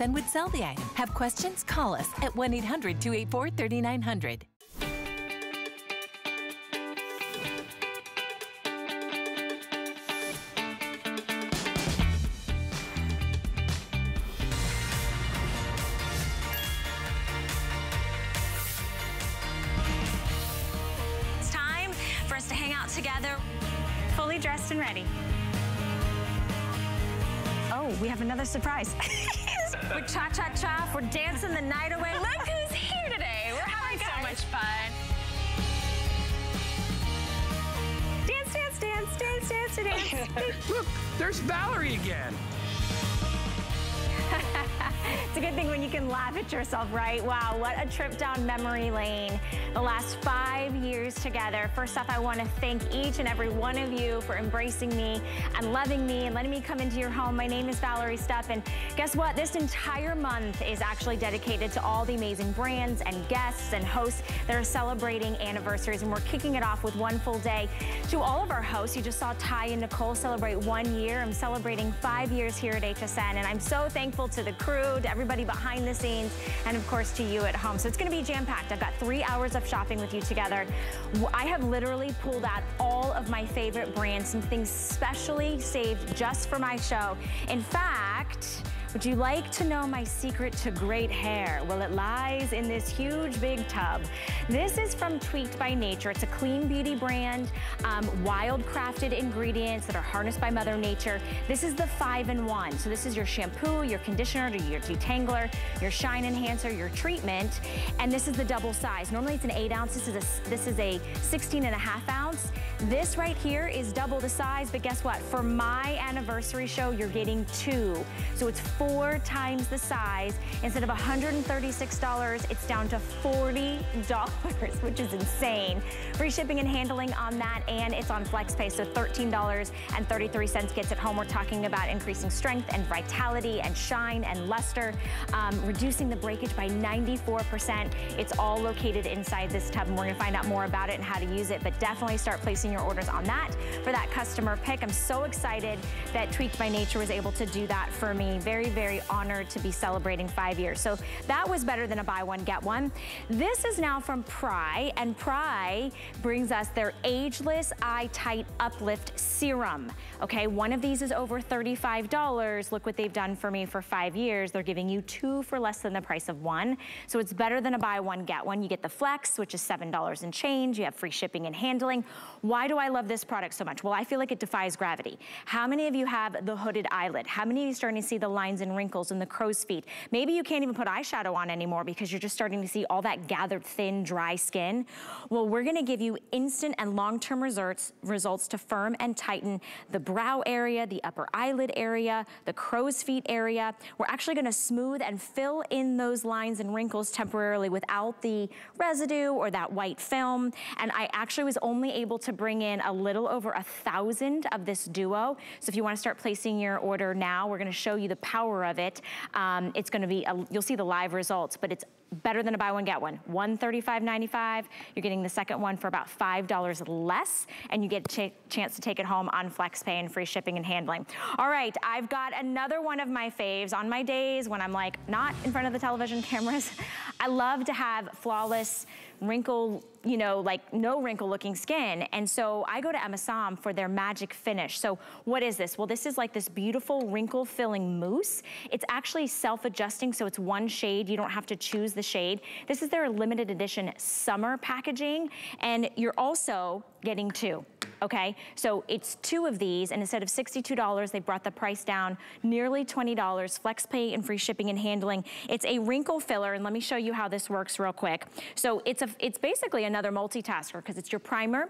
than would sell the item. Have questions? Call us at 1 800 284 3900. It's time for us to hang out together, fully dressed and ready. Oh, we have another surprise. Laugh at yourself, right? Wow, what a trip down memory lane. The last five years together. First off, I want to thank each and every one of you for embracing me and loving me and letting me come into your home. My name is Valerie Stup, and guess what? This entire month is actually dedicated to all the amazing brands and guests and hosts that are celebrating anniversaries, and we're kicking it off with one full day. To all of our hosts, you just saw Ty and Nicole celebrate one year. I'm celebrating five years here at HSN, and I'm so thankful to the crew, to everybody behind the scenes, and of course to you at home. So it's gonna be jam-packed. I've got three hours of shopping with you together. I have literally pulled out all of my favorite brands, some things specially saved just for my show. In fact, would you like to know my secret to great hair? Well, it lies in this huge big tub. This is from Tweak'd by Nature. It's a clean beauty brand, um, wild crafted ingredients that are harnessed by Mother Nature. This is the five in one. So this is your shampoo, your conditioner, your detangler, your shine enhancer, your treatment, and this is the double size. Normally it's an eight ounce. This is a, this is a 16 and a half ounce. This right here is double the size, but guess what? For my anniversary show, you're getting two. So it's four times the size. Instead of $136, it's down to $40, which is insane. Free shipping and handling on that, and it's on FlexPay, so $13.33 gets it home. We're talking about increasing strength and vitality and shine and luster, um, reducing the breakage by 94%. It's all located inside this tub, and we're gonna find out more about it and how to use it, but definitely start placing your orders on that for that customer pick. I'm so excited that Tweak'd by Nature was able to do that for me. Very, very honored to be celebrating five years. So that was better than a buy one, get one. This is now from Prai, and Prai brings us their Ageless Eye Tight Uplift Serum. Okay, one of these is over $35. Look what they've done for me for five years. They're giving you two for less than the price of one. So it's better than a buy one, get one. You get the Flex, which is $7 and change. You have free shipping and handling. Why do I love this product so much? Well, I feel like it defies gravity. How many of you have the hooded eyelid? How many of you are starting to see the lines and wrinkles and the crow's feet? Maybe you can't even put eyeshadow on anymore because you're just starting to see all that gathered thin, dry skin. Well, we're gonna give you instant and long-term results, results to firm and tighten the brow area, the upper eyelid area, the crow's feet area. We're actually gonna smooth and fill in those lines and wrinkles temporarily without the residue or that white film. And I actually was only able to bring in a little over a thousand of this duo. So if you wanna start placing your order now, we're gonna show you the power of it. Um, it's gonna be, a, you'll see the live results, but it's better than a buy one, get one. $135.95. You're getting the second one for about $5 less, and you get a ch chance to take it home on FlexPay and free shipping and handling. All right, I've got another one of my faves on my days when I'm like not in front of the television cameras. I love to have flawless, wrinkle, you know, like no wrinkle looking skin. And so I go to Emisam for their magic finish. So what is this? Well, this is like this beautiful wrinkle filling mousse. It's actually self-adjusting, so it's one shade. You don't have to choose the shade. This is their limited edition summer packaging. And you're also getting two okay? So it's two of these, and instead of $62, they brought the price down nearly $20, flex pay and free shipping and handling. It's a wrinkle filler, and let me show you how this works real quick. So it's, a, it's basically another multitasker because it's your primer,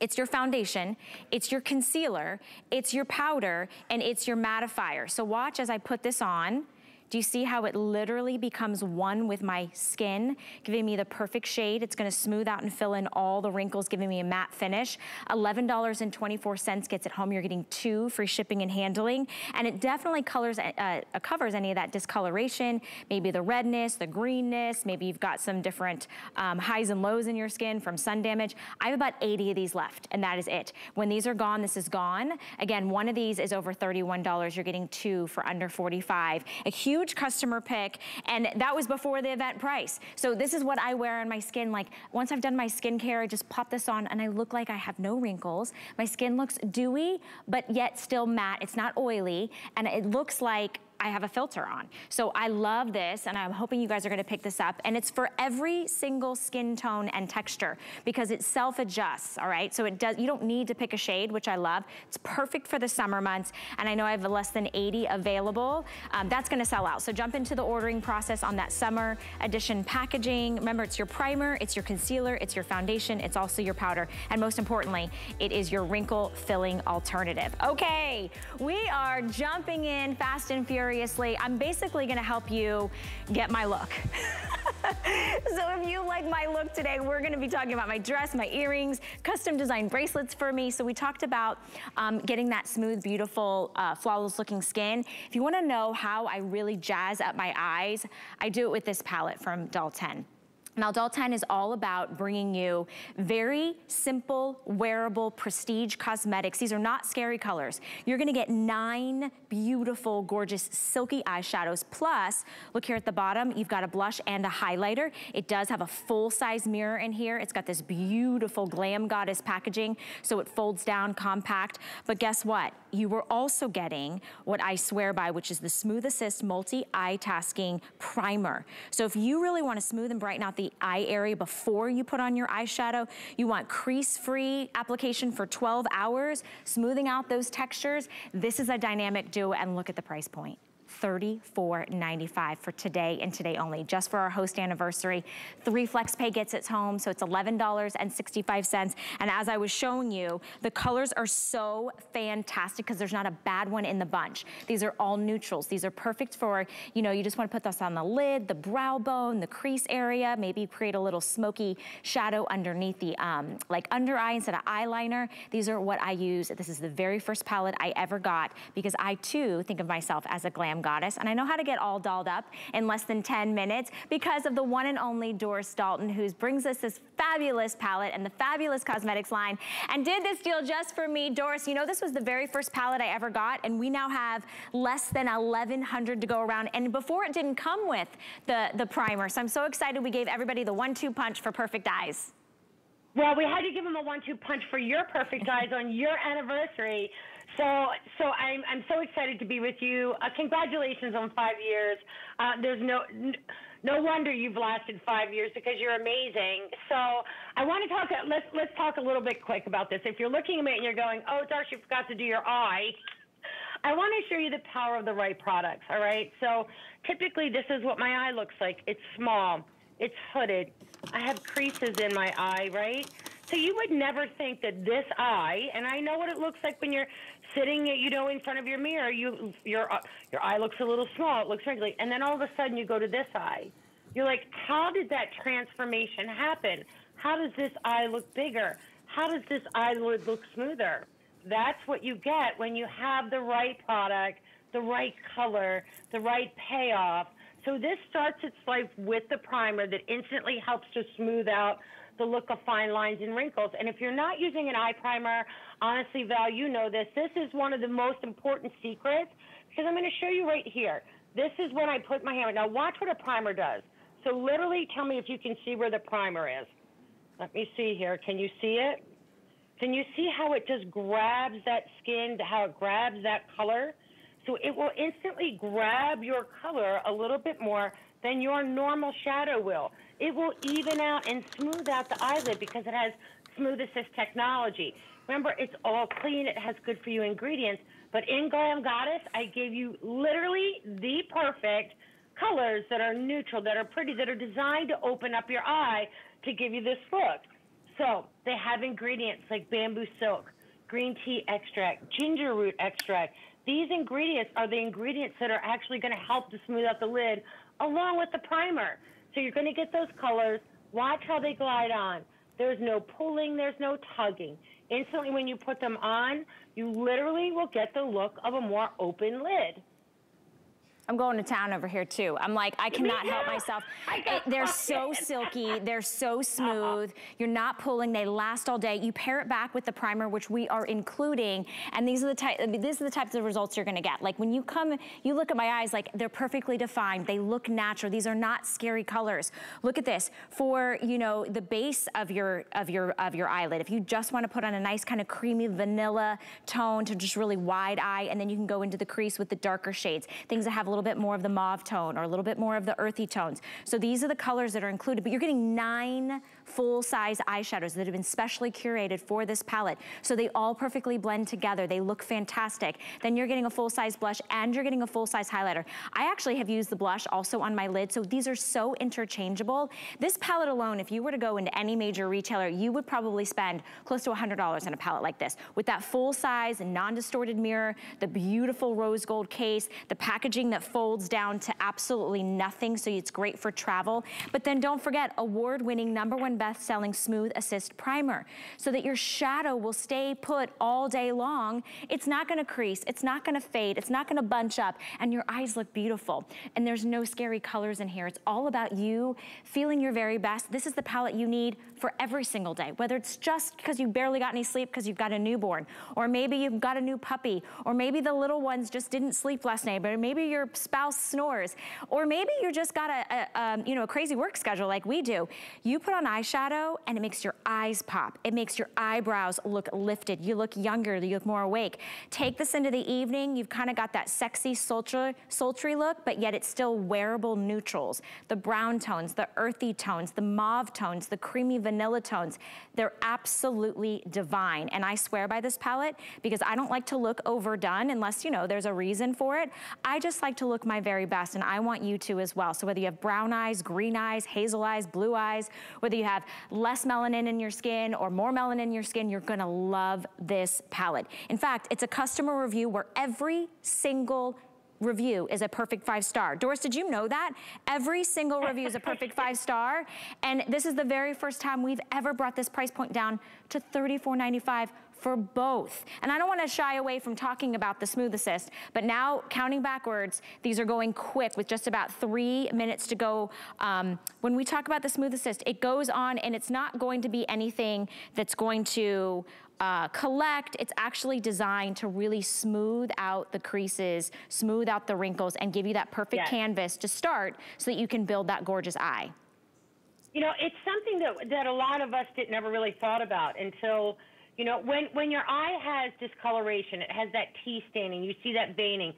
it's your foundation, it's your concealer, it's your powder, and it's your mattifier. So watch as I put this on. Do you see how it literally becomes one with my skin, giving me the perfect shade? It's gonna smooth out and fill in all the wrinkles, giving me a matte finish. $11.24 gets it home. You're getting two free shipping and handling. And it definitely colors, uh, uh, covers any of that discoloration, maybe the redness, the greenness, maybe you've got some different um, highs and lows in your skin from sun damage. I have about 80 of these left, and that is it. When these are gone, this is gone. Again, one of these is over $31. You're getting two for under 45. A huge huge customer pick, and that was before the event price. So this is what I wear on my skin. Like, once I've done my skincare, I just pop this on, and I look like I have no wrinkles. My skin looks dewy, but yet still matte. It's not oily, and it looks like I have a filter on. So I love this and I'm hoping you guys are gonna pick this up and it's for every single skin tone and texture because it self-adjusts, all right? So it does, you don't need to pick a shade, which I love. It's perfect for the summer months and I know I have less than 80 available. Um, that's gonna sell out. So jump into the ordering process on that summer edition packaging. Remember, it's your primer, it's your concealer, it's your foundation, it's also your powder, and most importantly, it is your wrinkle filling alternative. Okay, we are jumping in fast and furious seriously, I'm basically gonna help you get my look. so if you like my look today, we're gonna be talking about my dress, my earrings, custom designed bracelets for me. So we talked about um, getting that smooth, beautiful, uh, flawless looking skin. If you wanna know how I really jazz up my eyes, I do it with this palette from Doll 10. Now, 10 is all about bringing you very simple, wearable, prestige cosmetics. These are not scary colors. You're gonna get nine beautiful, gorgeous, silky eyeshadows. Plus, look here at the bottom, you've got a blush and a highlighter. It does have a full-size mirror in here. It's got this beautiful Glam Goddess packaging, so it folds down, compact. But guess what? You were also getting what I swear by, which is the Smooth Assist Multi-Eye Tasking Primer. So if you really wanna smooth and brighten out the eye area before you put on your eyeshadow. You want crease-free application for 12 hours, smoothing out those textures. This is a dynamic duo and look at the price point. $34.95 for today and today only, just for our host anniversary. Three FlexPay gets its home, so it's $11.65. And as I was showing you, the colors are so fantastic because there's not a bad one in the bunch. These are all neutrals. These are perfect for, you know, you just want to put this on the lid, the brow bone, the crease area, maybe create a little smoky shadow underneath the, um, like under eye instead of eyeliner. These are what I use. This is the very first palette I ever got because I too think of myself as a glam goddess, and I know how to get all dolled up in less than 10 minutes because of the one and only Doris Dalton, who brings us this fabulous palette and the fabulous cosmetics line, and did this deal just for me. Doris, you know this was the very first palette I ever got, and we now have less than 1,100 to go around, and before it didn't come with the, the primer, so I'm so excited we gave everybody the one-two punch for perfect eyes. Well, we had to give them a one-two punch for your perfect eyes on your anniversary. So, so I'm I'm so excited to be with you. Uh, congratulations on five years. Uh, there's no. No wonder you've lasted five years because you're amazing. So I want to talk. Let's let's talk a little bit quick about this. If you're looking at me and you're going, "Oh, Darcy, you forgot to do your eye," I want to show you the power of the right products. All right. So typically, this is what my eye looks like. It's small. It's hooded. I have creases in my eye. Right. So you would never think that this eye, and I know what it looks like when you're sitting, you know, in front of your mirror, you your uh, your eye looks a little small, it looks wrinkly, and then all of a sudden you go to this eye. You're like, how did that transformation happen? How does this eye look bigger? How does this eyelid look smoother? That's what you get when you have the right product, the right color, the right payoff. So this starts its life with the primer that instantly helps to smooth out the look of fine lines and wrinkles. And if you're not using an eye primer, honestly, Val, you know this. This is one of the most important secrets because I'm going to show you right here. This is when I put my hand. Now watch what a primer does. So literally tell me if you can see where the primer is. Let me see here. Can you see it? Can you see how it just grabs that skin, how it grabs that color? So it will instantly grab your color a little bit more than your normal shadow will. It will even out and smooth out the eyelid because it has Smooth Assist technology. Remember, it's all clean. It has good for you ingredients. But in Glam Goddess, I gave you literally the perfect colors that are neutral, that are pretty, that are designed to open up your eye to give you this look. So they have ingredients like bamboo silk, green tea extract, ginger root extract. These ingredients are the ingredients that are actually going to help to smooth out the lid along with the primer. So you're going to get those colors. Watch how they glide on. There's no pulling, there's no tugging. Instantly, when you put them on, you literally will get the look of a more open lid. I'm going to town over here too. I'm like, I cannot help myself. Eh, it, they're so silky, they're so smooth. You're not pulling, they last all day. You pair it back with the primer, which we are including, and these are the type, these are the types of results you're gonna get. Like when you come, you look at my eyes, like they're perfectly defined. They look natural. These are not scary colors. Look at this. For, you know, the base of your, of your, of your eyelid, if you just wanna put on a nice kind of creamy vanilla tone to just really wide eye, and then you can go into the crease with the darker shades. Things that have a little bit more of the mauve tone or a little bit more of the earthy tones. So these are the colors that are included, but you're getting nine full-size eyeshadows that have been specially curated for this palette. So they all perfectly blend together. They look fantastic. Then you're getting a full-size blush and you're getting a full-size highlighter. I actually have used the blush also on my lid, so these are so interchangeable. This palette alone, if you were to go into any major retailer, you would probably spend close to $100 on a palette like this. With that full-size and non-distorted mirror, the beautiful rose gold case, the packaging that folds down to absolutely nothing, so it's great for travel. But then don't forget, award-winning number one best-selling Smooth Assist Primer, so that your shadow will stay put all day long. It's not gonna crease, it's not gonna fade, it's not gonna bunch up, and your eyes look beautiful. And there's no scary colors in here. It's all about you feeling your very best. This is the palette you need for every single day, whether it's just because you barely got any sleep because you've got a newborn, or maybe you've got a new puppy, or maybe the little ones just didn't sleep last night, but maybe your spouse snores, or maybe you just got a, a um, you know, a crazy work schedule like we do. You put on eyeshadow and it makes your eyes pop. It makes your eyebrows look lifted. You look younger, you look more awake. Take this into the evening. You've kind of got that sexy, sultry, sultry look, but yet it's still wearable neutrals. The brown tones, the earthy tones, the mauve tones, the creamy vanilla tones. They're absolutely divine. And I swear by this palette because I don't like to look overdone unless, you know, there's a reason for it. I just like to look my very best and I want you to as well. So whether you have brown eyes, green eyes, hazel eyes, blue eyes, whether you have less melanin in your skin or more melanin in your skin, you're gonna love this palette. In fact, it's a customer review where every single review is a perfect five star. Doris, did you know that? Every single review is a perfect five star. And this is the very first time we've ever brought this price point down to $34.95 for both. And I don't wanna shy away from talking about the Smooth Assist, but now counting backwards, these are going quick with just about three minutes to go. Um, when we talk about the Smooth Assist, it goes on and it's not going to be anything that's going to uh, collect, it's actually designed to really smooth out the creases, smooth out the wrinkles, and give you that perfect yes. canvas to start so that you can build that gorgeous eye. You know, it's something that, that a lot of us did never really thought about until, you know, when, when your eye has discoloration, it has that T staining, you see that veining,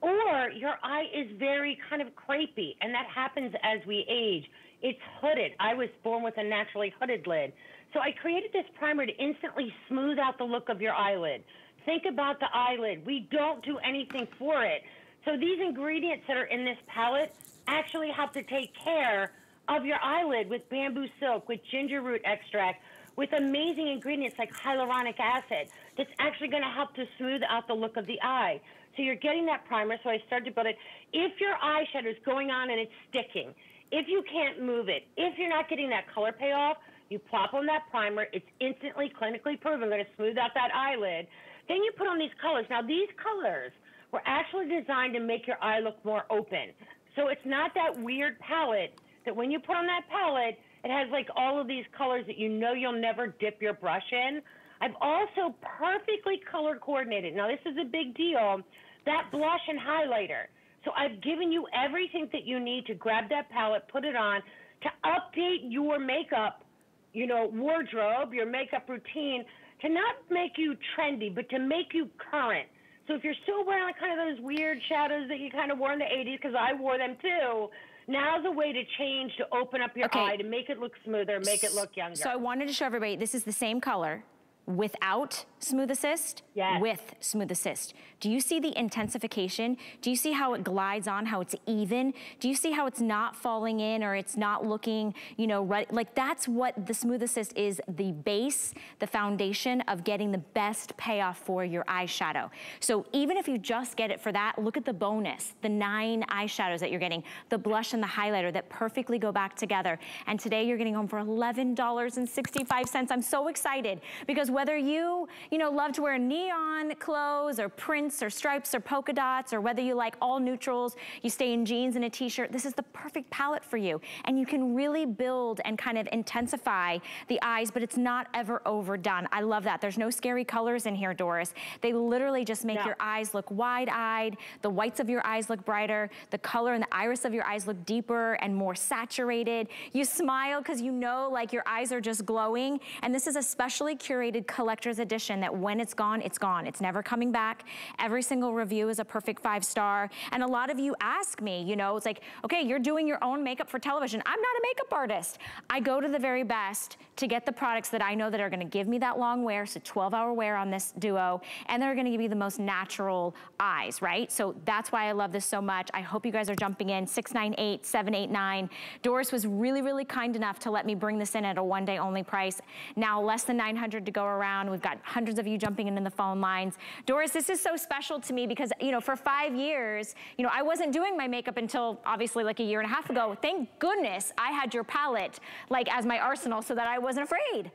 or your eye is very kind of crepey, and that happens as we age. It's hooded. I was born with a naturally hooded lid. So I created this primer to instantly smooth out the look of your eyelid. Think about the eyelid. We don't do anything for it. So these ingredients that are in this palette actually help to take care of your eyelid with bamboo silk, with ginger root extract, with amazing ingredients like hyaluronic acid that's actually going to help to smooth out the look of the eye. So you're getting that primer, so I started to build it. If your eyeshadow is going on and it's sticking, if you can't move it, if you're not getting that color payoff, you plop on that primer. It's instantly clinically proven going to smooth out that eyelid. Then you put on these colors. Now, these colors were actually designed to make your eye look more open. So it's not that weird palette that when you put on that palette, it has like all of these colors that you know you'll never dip your brush in. I've also perfectly color coordinated. Now, this is a big deal. That blush and highlighter. So I've given you everything that you need to grab that palette, put it on, to update your makeup you know, wardrobe, your makeup routine, to not make you trendy, but to make you current. So if you're still wearing kind of those weird shadows that you kind of wore in the 80s, because I wore them too, now's a way to change, to open up your okay. eye, to make it look smoother, make it look younger. So I wanted to show everybody, this is the same color without Smooth Assist, yes. with Smooth Assist. Do you see the intensification? Do you see how it glides on, how it's even? Do you see how it's not falling in or it's not looking, you know, right? Like that's what the Smooth Assist is, the base, the foundation of getting the best payoff for your eyeshadow. So even if you just get it for that, look at the bonus, the nine eyeshadows that you're getting, the blush and the highlighter that perfectly go back together. And today you're getting home for $11.65. I'm so excited because whether you you know, love to wear neon clothes or prints or stripes or polka dots or whether you like all neutrals, you stay in jeans and a t-shirt, this is the perfect palette for you. And you can really build and kind of intensify the eyes, but it's not ever overdone. I love that. There's no scary colors in here, Doris. They literally just make no. your eyes look wide-eyed, the whites of your eyes look brighter, the color and the iris of your eyes look deeper and more saturated. You smile because you know like your eyes are just glowing. And this is a specially curated collector's edition that when it's gone, it's gone. It's never coming back. Every single review is a perfect five star. And a lot of you ask me, you know, it's like, okay, you're doing your own makeup for television. I'm not a makeup artist. I go to the very best to get the products that I know that are gonna give me that long wear, so 12 hour wear on this duo, and they're gonna give you the most natural eyes, right? So that's why I love this so much. I hope you guys are jumping in, 698-789. Doris was really, really kind enough to let me bring this in at a one day only price. Now less than 900 to go around. We've got hundreds of you jumping in in the phone lines. Doris, this is so special to me because, you know, for five years, you know, I wasn't doing my makeup until obviously like a year and a half ago. Thank goodness I had your palette like as my arsenal so that I wasn't afraid.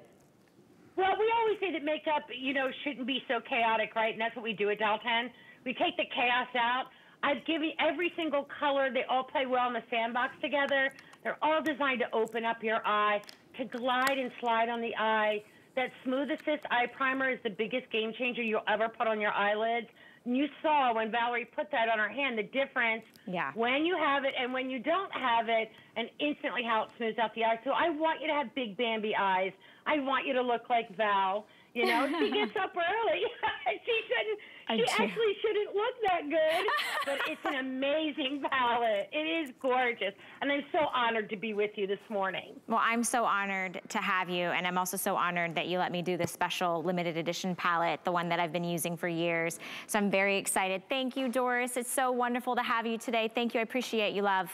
Well, we always say that makeup, you know, shouldn't be so chaotic, right? And that's what we do at Doll 10. We take the chaos out. I've given every single color. They all play well in the sandbox together. They're all designed to open up your eye, to glide and slide on the eye. That Smooth Assist Eye Primer is the biggest game changer you'll ever put on your eyelids. You saw when Valerie put that on her hand the difference yeah. when you have it and when you don't have it, and instantly how it smooths out the eye. So I want you to have big Bambi eyes. I want you to look like Val. You know, she gets up early. she shouldn't. I she do. actually shouldn't look that good, but it's an amazing palette. It is gorgeous, and I'm so honored to be with you this morning. Well, I'm so honored to have you, and I'm also so honored that you let me do this special limited edition palette, the one that I've been using for years. So I'm very excited. Thank you, Doris. It's so wonderful to have you today. Thank you. I appreciate you, love.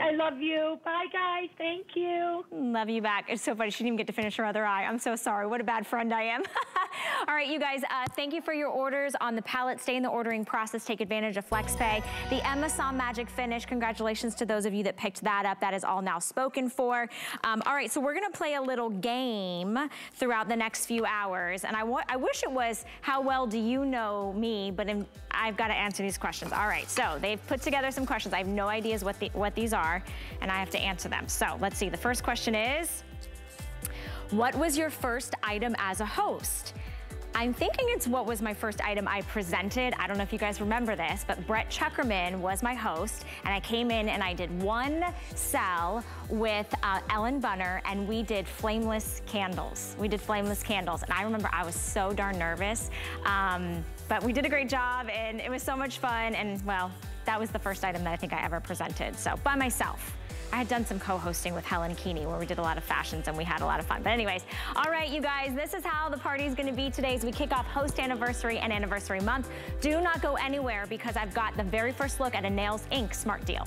I love you. Bye, guys. Thank you. Love you back. It's so funny. She didn't even get to finish her other eye. I'm so sorry. What a bad friend I am. All right, you guys, uh, thank you for your orders on the palette. Stay in the ordering process. Take advantage of FlexPay. The Emma Magic Finish. Congratulations to those of you that picked that up. That is all now spoken for. Um, all right, so we're going to play a little game throughout the next few hours. And I, I wish it was how well do you know me, but I've got to answer these questions. All right, so they've put together some questions. I have no ideas what, the, what these are, and I have to answer them. So let's see. The first question is, what was your first item as a host? I'm thinking it's what was my first item I presented. I don't know if you guys remember this, but Brett Chuckerman was my host, and I came in and I did one cell with uh, Ellen Bunner, and we did flameless candles. We did flameless candles, and I remember I was so darn nervous, um, but we did a great job, and it was so much fun, and well, that was the first item that I think I ever presented, so by myself. I had done some co-hosting with Helen Keeney where we did a lot of fashions and we had a lot of fun. But anyways, all right, you guys, this is how the party is gonna be today as we kick off host anniversary and anniversary month. Do not go anywhere because I've got the very first look at a Nails Inc. Smart Deal.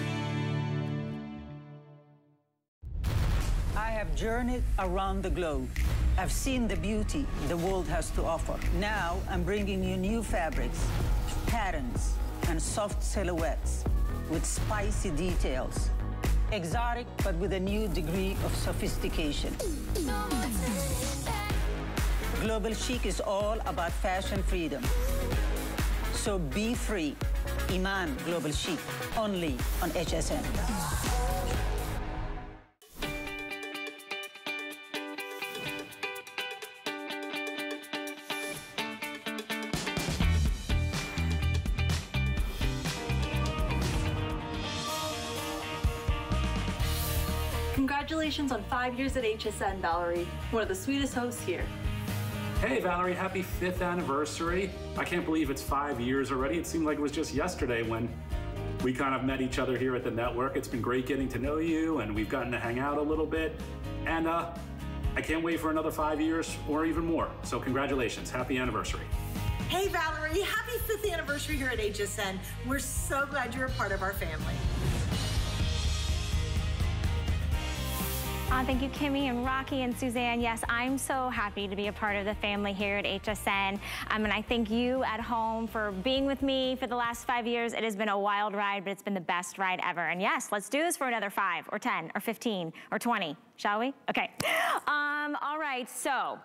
Have journeyed around the globe. I've seen the beauty the world has to offer. Now I'm bringing you new fabrics, patterns, and soft silhouettes with spicy details. Exotic, but with a new degree of sophistication. Global Chic is all about fashion freedom. So be free. Iman Global Chic, only on HSN. Congratulations on five years at HSN, Valerie. One of the sweetest hosts here. Hey, Valerie, happy fifth anniversary. I can't believe it's five years already. It seemed like it was just yesterday when we kind of met each other here at the network. It's been great getting to know you, and we've gotten to hang out a little bit. And uh, I can't wait for another five years or even more. So, congratulations. Happy anniversary. Hey, Valerie, happy fifth anniversary here at HSN. We're so glad you're a part of our family. Uh, thank you, Kimmy and Rocky and Suzanne. Yes, I'm so happy to be a part of the family here at HSN. Um, and I thank you at home for being with me for the last five years. It has been a wild ride, but it's been the best ride ever. And yes, let's do this for another five or 10 or 15 or 20, shall we? Okay. Um, all right, so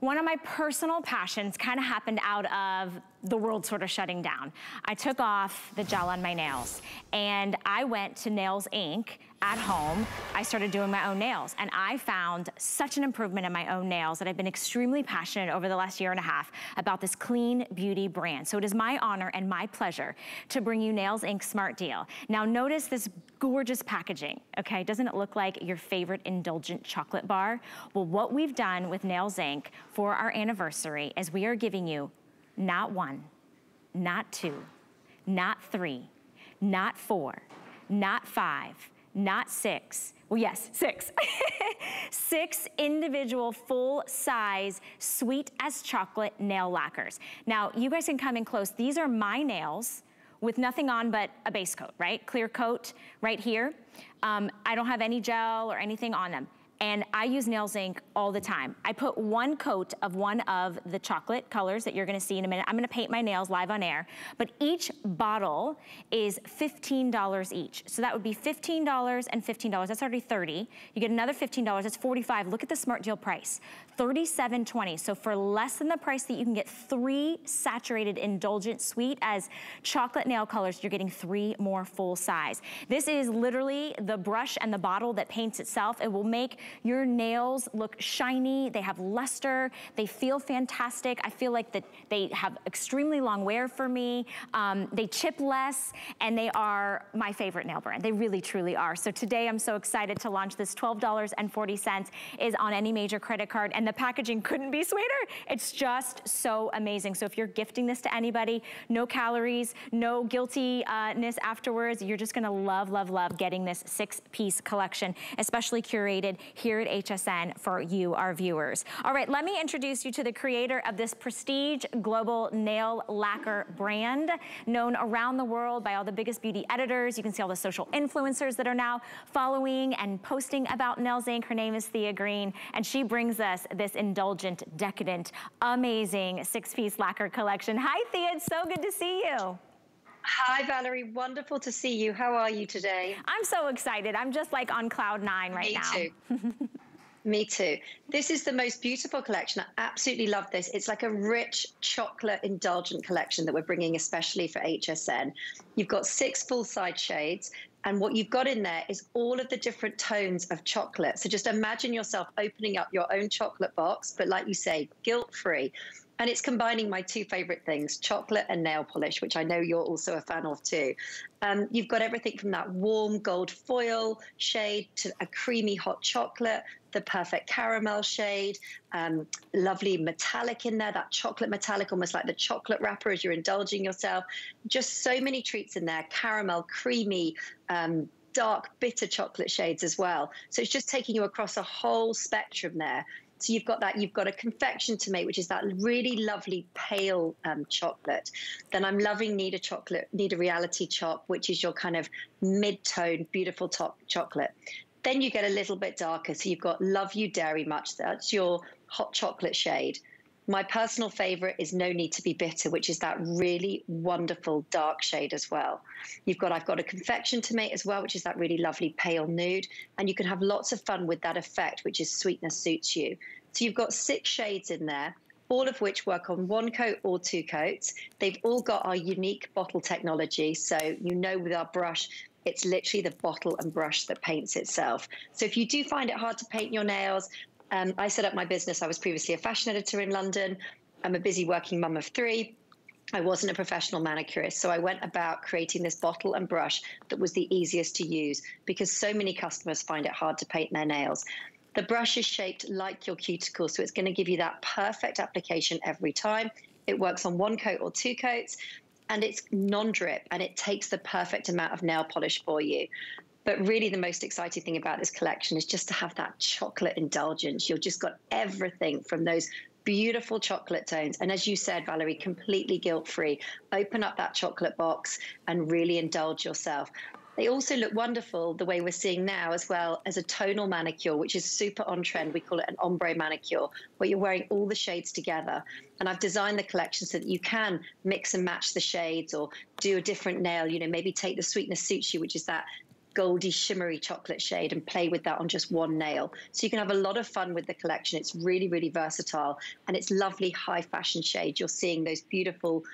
one of my personal passions kind of happened out of the world sort of shutting down. I took off the gel on my nails and I went to Nails Inc at home, I started doing my own nails and I found such an improvement in my own nails that I've been extremely passionate over the last year and a half about this clean beauty brand. So it is my honor and my pleasure to bring you Nails Inc Smart Deal. Now notice this gorgeous packaging, okay? Doesn't it look like your favorite indulgent chocolate bar? Well, what we've done with Nails Inc for our anniversary is we are giving you not one, not two, not three, not four, not five, not six. Well, yes, six. six individual full-size sweet as chocolate nail lacquers. Now, you guys can come in close. These are my nails with nothing on but a base coat, right? Clear coat right here. Um, I don't have any gel or anything on them and I use Nails Inc all the time. I put one coat of one of the chocolate colors that you're gonna see in a minute. I'm gonna paint my nails live on air, but each bottle is $15 each. So that would be $15 and $15, that's already 30. You get another $15, that's 45. Look at the smart deal price, 37.20. So for less than the price that you can get three saturated indulgent sweet as chocolate nail colors, you're getting three more full size. This is literally the brush and the bottle that paints itself. It will make your nails look shiny, they have luster, they feel fantastic. I feel like that they have extremely long wear for me. Um, they chip less, and they are my favorite nail brand. They really, truly are. So today I'm so excited to launch this $12.40 is on any major credit card, and the packaging couldn't be sweeter. It's just so amazing. So if you're gifting this to anybody, no calories, no guiltiness afterwards, you're just gonna love, love, love getting this six-piece collection, especially curated here at HSN for you, our viewers. All right, let me introduce you to the creator of this prestige global nail lacquer brand, known around the world by all the biggest beauty editors. You can see all the social influencers that are now following and posting about Nails Inc. Her name is Thea Green, and she brings us this indulgent, decadent, amazing six-piece lacquer collection. Hi, Thea, it's so good to see you. Hi, Valerie. Wonderful to see you. How are you today? I'm so excited. I'm just like on cloud nine right Me now. Too. Me too. This is the most beautiful collection. I absolutely love this. It's like a rich chocolate indulgent collection that we're bringing especially for HSN. You've got six full side shades. And what you've got in there is all of the different tones of chocolate. So just imagine yourself opening up your own chocolate box, but like you say, guilt free. And it's combining my two favorite things, chocolate and nail polish, which I know you're also a fan of too. Um, you've got everything from that warm gold foil shade to a creamy hot chocolate, the perfect caramel shade, um, lovely metallic in there, that chocolate metallic, almost like the chocolate wrapper as you're indulging yourself. Just so many treats in there, caramel, creamy, um, dark, bitter chocolate shades as well. So it's just taking you across a whole spectrum there. So you've got that, you've got a confection to make, which is that really lovely pale um, chocolate. Then I'm loving Need a Chocolate, Need a Reality Chop, which is your kind of mid-tone, beautiful top chocolate. Then you get a little bit darker. So you've got Love You Dairy Much. That's your hot chocolate shade. My personal favorite is No Need to Be Bitter, which is that really wonderful dark shade as well. You've got, I've got a confection to make as well, which is that really lovely pale nude. And you can have lots of fun with that effect, which is sweetness suits you. So you've got six shades in there all of which work on one coat or two coats. They've all got our unique bottle technology. So you know with our brush, it's literally the bottle and brush that paints itself. So if you do find it hard to paint your nails, um, I set up my business. I was previously a fashion editor in London. I'm a busy working mum of three. I wasn't a professional manicurist, so I went about creating this bottle and brush that was the easiest to use because so many customers find it hard to paint their nails. The brush is shaped like your cuticle, so it's going to give you that perfect application every time. It works on one coat or two coats, and it's non drip and it takes the perfect amount of nail polish for you. But really, the most exciting thing about this collection is just to have that chocolate indulgence. You've just got everything from those beautiful chocolate tones. And as you said, Valerie, completely guilt free. Open up that chocolate box and really indulge yourself. They also look wonderful the way we're seeing now as well as a tonal manicure, which is super on trend. We call it an ombre manicure, where you're wearing all the shades together. And I've designed the collection so that you can mix and match the shades or do a different nail, you know, maybe take the Sweetness Suits You, which is that goldy shimmery chocolate shade and play with that on just one nail. So you can have a lot of fun with the collection. It's really, really versatile and it's lovely high fashion shades. You're seeing those beautiful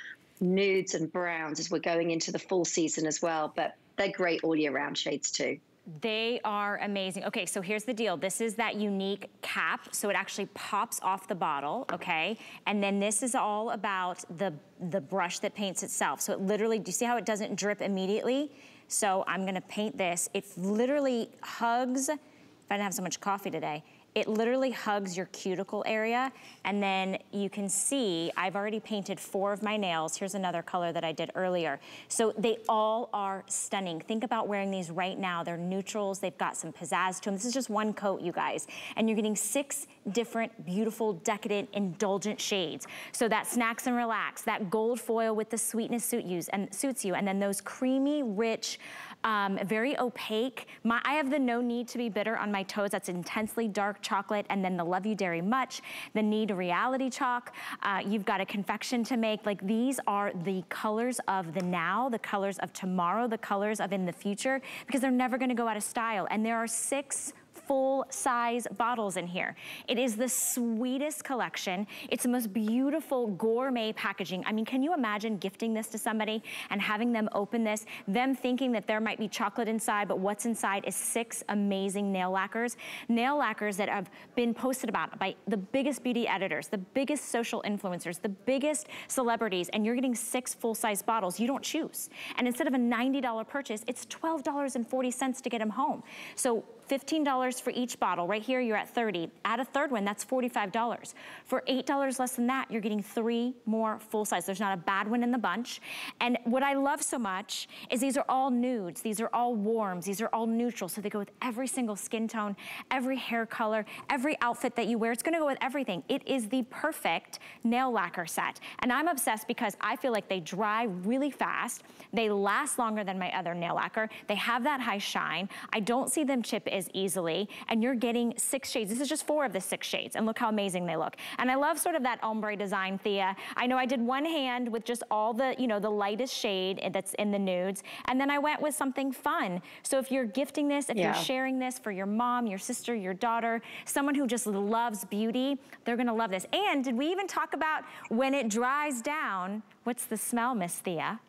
nudes and browns as we're going into the fall season as well. But they're great all year round shades too. They are amazing. Okay, so here's the deal. This is that unique cap, so it actually pops off the bottle, okay? And then this is all about the, the brush that paints itself. So it literally, do you see how it doesn't drip immediately? So I'm gonna paint this. It literally hugs, if I didn't have so much coffee today, it literally hugs your cuticle area and then you can see I've already painted four of my nails. Here's another color that I did earlier. So they all are stunning. Think about wearing these right now. They're neutrals. They've got some pizzazz to them. This is just one coat, you guys. And you're getting six different, beautiful, decadent, indulgent shades. So that snacks and relax, that gold foil with the sweetness suit use and suits you, and then those creamy, rich, um, very opaque. My, I have the no need to be bitter on my toes. That's intensely dark chocolate. And then the love you dairy much, the need reality chalk. Uh, you've got a confection to make. Like these are the colors of the now, the colors of tomorrow, the colors of in the future, because they're never gonna go out of style. And there are six full size bottles in here. It is the sweetest collection. It's the most beautiful gourmet packaging. I mean, can you imagine gifting this to somebody and having them open this, them thinking that there might be chocolate inside, but what's inside is six amazing nail lacquers. Nail lacquers that have been posted about by the biggest beauty editors, the biggest social influencers, the biggest celebrities, and you're getting six full-size bottles. You don't choose. And instead of a $90 purchase, it's $12.40 to get them home. So $15 for each bottle. Right here, you're at 30. Add a third one, that's $45. For $8 less than that, you're getting three more full size. There's not a bad one in the bunch. And what I love so much is these are all nudes. These are all warms. These are all neutral. So they go with every single skin tone, every hair color, every outfit that you wear. It's gonna go with everything. It is the perfect nail lacquer set. And I'm obsessed because I feel like they dry really fast. They last longer than my other nail lacquer. They have that high shine. I don't see them chip as easily. And you're getting six shades. This is just four of the six shades. And look how amazing they look. And I love sort of that ombre design, Thea. I know I did one hand with just all the, you know, the lightest shade that's in the nudes. And then I went with something fun. So if you're gifting this, if yeah. you're sharing this for your mom, your sister, your daughter, someone who just loves beauty, they're gonna love this. And did we even talk about when it dries down, what's the smell, Miss Thea?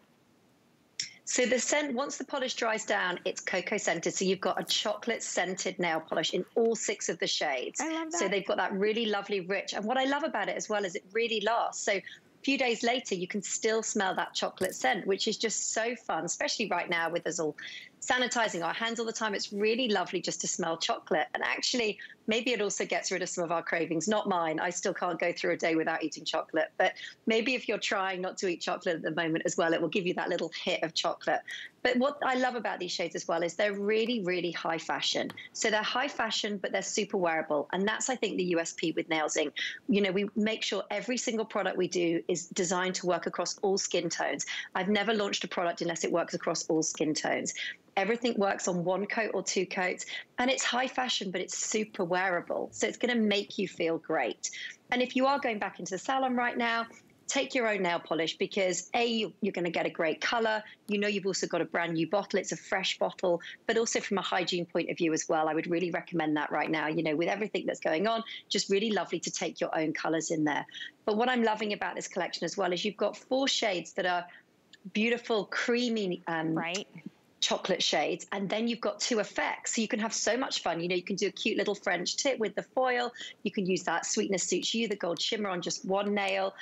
So the scent, once the polish dries down, it's cocoa scented. So you've got a chocolate scented nail polish in all six of the shades. I love that. So they've got that really lovely rich. And what I love about it as well is it really lasts. So a few days later, you can still smell that chocolate scent, which is just so fun, especially right now with us all sanitizing our hands all the time. It's really lovely just to smell chocolate. And actually, maybe it also gets rid of some of our cravings. Not mine. I still can't go through a day without eating chocolate. But maybe if you're trying not to eat chocolate at the moment as well, it will give you that little hit of chocolate. But what I love about these shades as well is they're really, really high fashion. So they're high fashion, but they're super wearable. And that's, I think, the USP with Nails Inc. You know, we make sure every single product we do is designed to work across all skin tones. I've never launched a product unless it works across all skin tones. Everything works on one coat or two coats, and it's high fashion, but it's super wearable. So it's going to make you feel great. And if you are going back into the salon right now, take your own nail polish because a you're going to get a great color. You know you've also got a brand new bottle. It's a fresh bottle but also from a hygiene point of view as well. I would really recommend that right now. You know with everything that's going on just really lovely to take your own colors in there. But what i'm loving about this collection as well is you've got four shades that are beautiful creamy um, right chocolate shades and then you've got two effects. So you can have so much fun. You know you can do a cute little french tip with the foil. You can use that. Sweetness suits you. The gold shimmer on just one nail.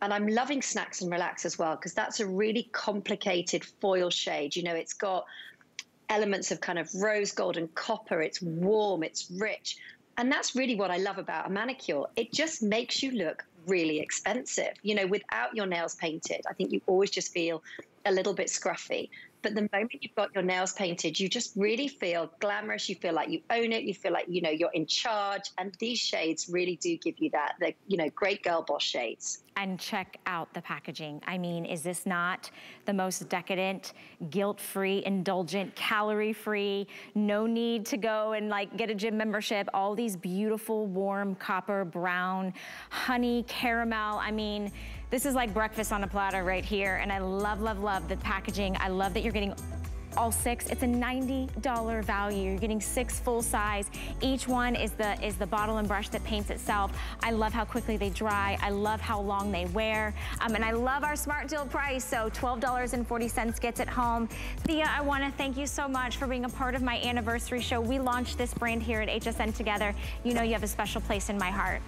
And i'm loving snacks and relax as well because that's a really complicated foil shade. You know it's got elements of kind of rose gold and copper. It's warm it's rich. And that's really what i love about a manicure. It just makes you look really expensive. You know without your nails painted i think you always just feel a little bit scruffy But the moment you've got your nails painted, you just really feel glamorous. You feel like you own it. You feel like, you know, you're in charge. And these shades really do give you that. They're, you know, great girl boss shades and check out the packaging. I mean, is this not the most decadent, guilt-free, indulgent, calorie-free, no need to go and like get a gym membership, all these beautiful, warm, copper, brown, honey, caramel. I mean, this is like breakfast on a platter right here. And I love, love, love the packaging. I love that you're getting all six. It's a $90 value. You're getting six full size. Each one is the is the bottle and brush that paints itself. I love how quickly they dry. I love how long they wear. Um, and I love our smart deal price. So $12.40 gets it home. Thea, I want to thank you so much for being a part of my anniversary show. We launched this brand here at HSN together. You know you have a special place in my heart.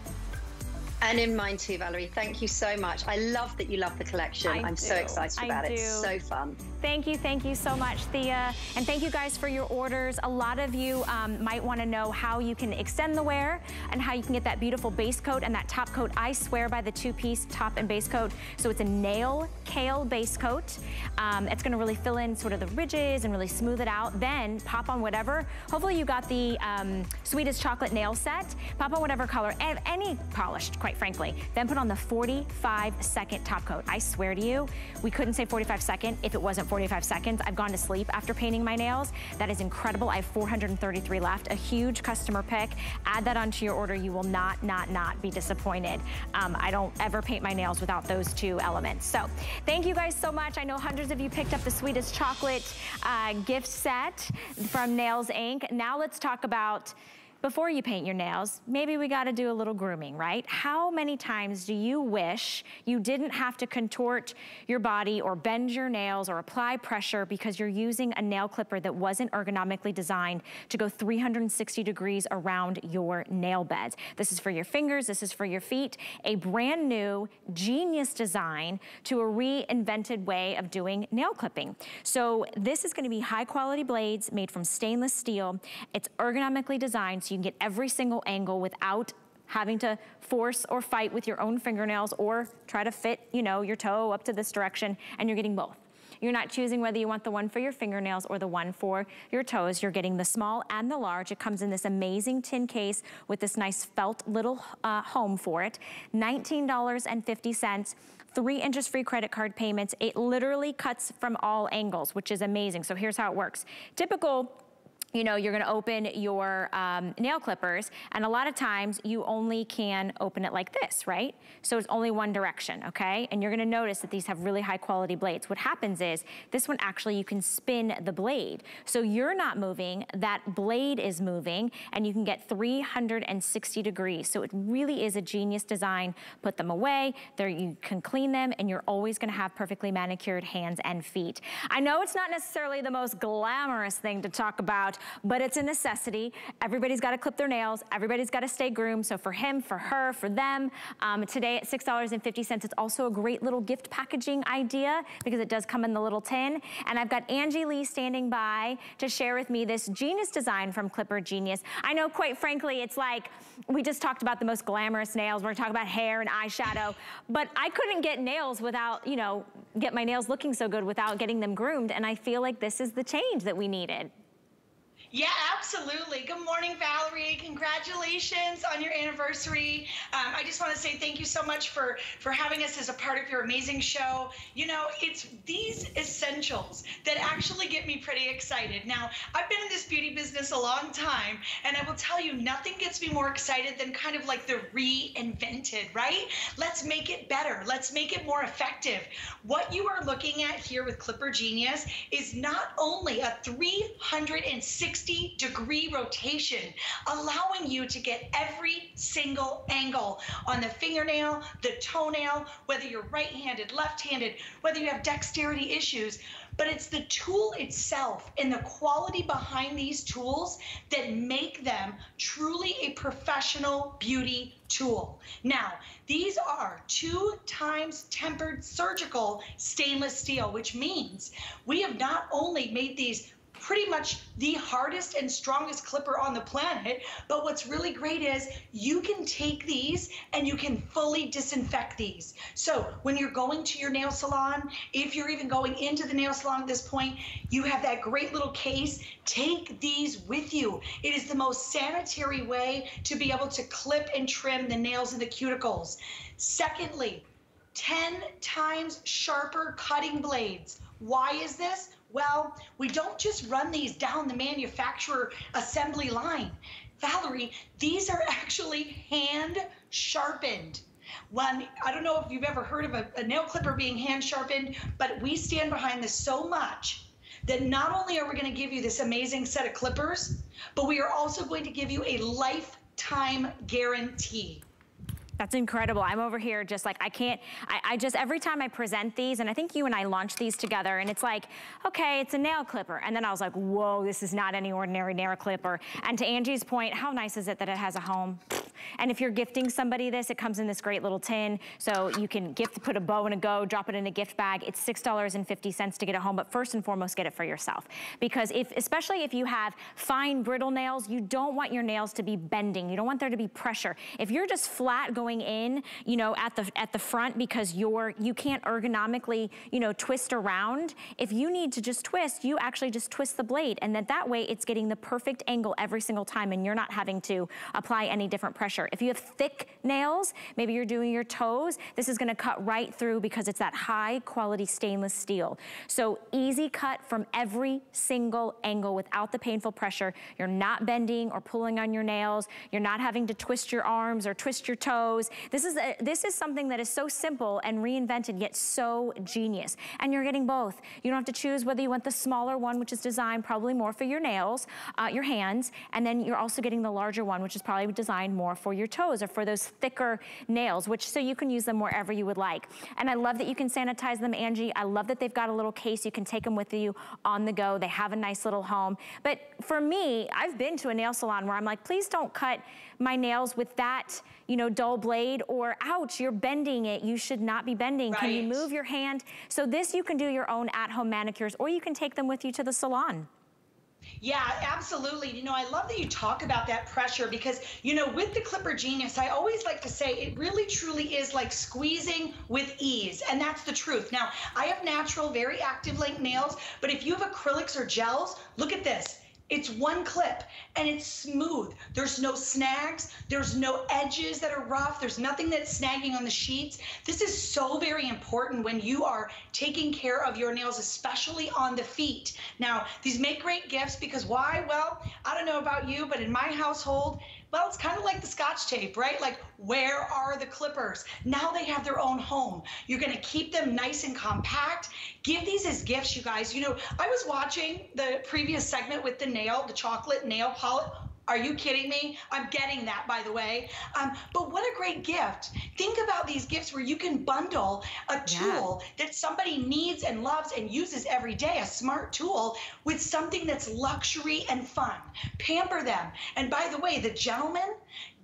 And in mine too, Valerie. Thank you so much. I love that you love the collection. I am so excited about it. It's so fun. Thank you, thank you so much, Thea. And thank you guys for your orders. A lot of you um, might want to know how you can extend the wear and how you can get that beautiful base coat and that top coat. I swear by the two-piece top and base coat. So it's a nail kale base coat. Um, it's going to really fill in sort of the ridges and really smooth it out. Then pop on whatever. Hopefully you got the um, sweetest chocolate nail set. Pop on whatever color, any polished, quite frankly. Then put on the 45 second top coat. I swear to you, we couldn't say 45 second if it wasn't 45 seconds. I've gone to sleep after painting my nails. That is incredible. I have 433 left, a huge customer pick. Add that onto your order. You will not, not, not be disappointed. Um, I don't ever paint my nails without those two elements. So thank you guys so much. I know hundreds of you picked up the sweetest chocolate uh, gift set from Nails Inc. Now let's talk about before you paint your nails, maybe we gotta do a little grooming, right? How many times do you wish you didn't have to contort your body or bend your nails or apply pressure because you're using a nail clipper that wasn't ergonomically designed to go 360 degrees around your nail beds? This is for your fingers, this is for your feet. A brand new, genius design to a reinvented way of doing nail clipping. So this is gonna be high quality blades made from stainless steel. It's ergonomically designed so you can get every single angle without having to force or fight with your own fingernails or try to fit, you know, your toe up to this direction and you're getting both. You're not choosing whether you want the one for your fingernails or the one for your toes. You're getting the small and the large. It comes in this amazing tin case with this nice felt little uh, home for it. $19.50 three interest free credit card payments. It literally cuts from all angles, which is amazing. So here's how it works. Typical you know, you're gonna open your um, nail clippers and a lot of times you only can open it like this, right? So it's only one direction, okay? And you're gonna notice that these have really high quality blades. What happens is this one actually you can spin the blade. So you're not moving, that blade is moving and you can get 360 degrees. So it really is a genius design. Put them away, there you can clean them and you're always gonna have perfectly manicured hands and feet. I know it's not necessarily the most glamorous thing to talk about but it's a necessity. Everybody's got to clip their nails. Everybody's got to stay groomed. So for him, for her, for them, um, today at $6.50, it's also a great little gift packaging idea because it does come in the little tin. And I've got Angie Lee standing by to share with me this genius design from Clipper Genius. I know, quite frankly, it's like, we just talked about the most glamorous nails. We're talking about hair and eyeshadow, but I couldn't get nails without, you know, get my nails looking so good without getting them groomed. And I feel like this is the change that we needed. Yeah, absolutely. Good morning, Valerie. Congratulations on your anniversary. Um, I just want to say thank you so much for for having us as a part of your amazing show. You know, it's these essentials that actually get me pretty excited. Now, I've been in this beauty business a long time, and I will tell you, nothing gets me more excited than kind of like the reinvented, right? Let's make it better. Let's make it more effective. What you are looking at here with Clipper Genius is not only a 360 60 degree rotation, allowing you to get every single angle on the fingernail, the toenail, whether you're right handed, left handed, whether you have dexterity issues. But it's the tool itself and the quality behind these tools that make them truly a professional beauty tool. Now, these are two times tempered surgical stainless steel, which means we have not only made these pretty much the hardest and strongest clipper on the planet. But what's really great is you can take these and you can fully disinfect these. So when you're going to your nail salon, if you're even going into the nail salon at this point, you have that great little case. Take these with you. It is the most sanitary way to be able to clip and trim the nails and the cuticles. Secondly, 10 times sharper cutting blades. Why is this? Well, we don't just run these down the manufacturer assembly line. Valerie, these are actually hand sharpened. When I don't know if you've ever heard of a, a nail clipper being hand sharpened, but we stand behind this so much that not only are we going to give you this amazing set of clippers, but we are also going to give you a lifetime guarantee. That's incredible. I'm over here just like, I can't, I, I, just, every time I present these, and I think you and I launched these together, and it's like, okay, it's a nail clipper. And then I was like, whoa, this is not any ordinary nail clipper. And to Angie's point, how nice is it that it has a home? And if you're gifting somebody this, it comes in this great little tin. So you can gift, put a bow and a go, drop it in a gift bag. It's $6.50 to get it home, but first and foremost, get it for yourself. Because if, especially if you have fine brittle nails, you don't want your nails to be bending. You don't want there to be pressure. If you're just flat going in, you know, at the, at the front because you're, you can't ergonomically, you know, twist around, if you need to just twist, you actually just twist the blade. And then that way it's getting the perfect angle every single time and you're not having to apply any different pressure pressure. If you have thick nails, maybe you're doing your toes, this is gonna cut right through because it's that high quality stainless steel. So easy cut from every single angle without the painful pressure. You're not bending or pulling on your nails. You're not having to twist your arms or twist your toes. This is, a, this is something that is so simple and reinvented yet so genius. And you're getting both. You don't have to choose whether you want the smaller one, which is designed probably more for your nails, uh, your hands, and then you're also getting the larger one, which is probably designed more for your toes or for those thicker nails, which so you can use them wherever you would like. And I love that you can sanitize them, Angie. I love that they've got a little case. You can take them with you on the go. They have a nice little home. But for me, I've been to a nail salon where I'm like, please don't cut my nails with that, you know, dull blade or ouch, you're bending it. You should not be bending. Right. Can you move your hand? So this you can do your own at-home manicures or you can take them with you to the salon. Yeah, absolutely. You know, I love that you talk about that pressure because, you know, with the Clipper Genius, I always like to say it really truly is like squeezing with ease. And that's the truth. Now, I have natural, very active link nails, but if you have acrylics or gels, look at this. It's one clip and it's smooth. There's no snags. There's no edges that are rough. There's nothing that's snagging on the sheets. This is so very important when you are taking care of your nails, especially on the feet. Now, these make great gifts because why? Well, I don't know about you, but in my household, well, it's kind of like the scotch tape, right? Like, where are the clippers? Now they have their own home. You're going to keep them nice and compact. Give these as gifts, you guys. You know, I was watching the previous segment with the nail, the chocolate nail polish. Are you kidding me? I'm getting that, by the way. Um, but what a great gift. Think about these gifts where you can bundle a tool yeah. that somebody needs and loves and uses every day, a smart tool, with something that's luxury and fun. Pamper them. And by the way, the gentleman,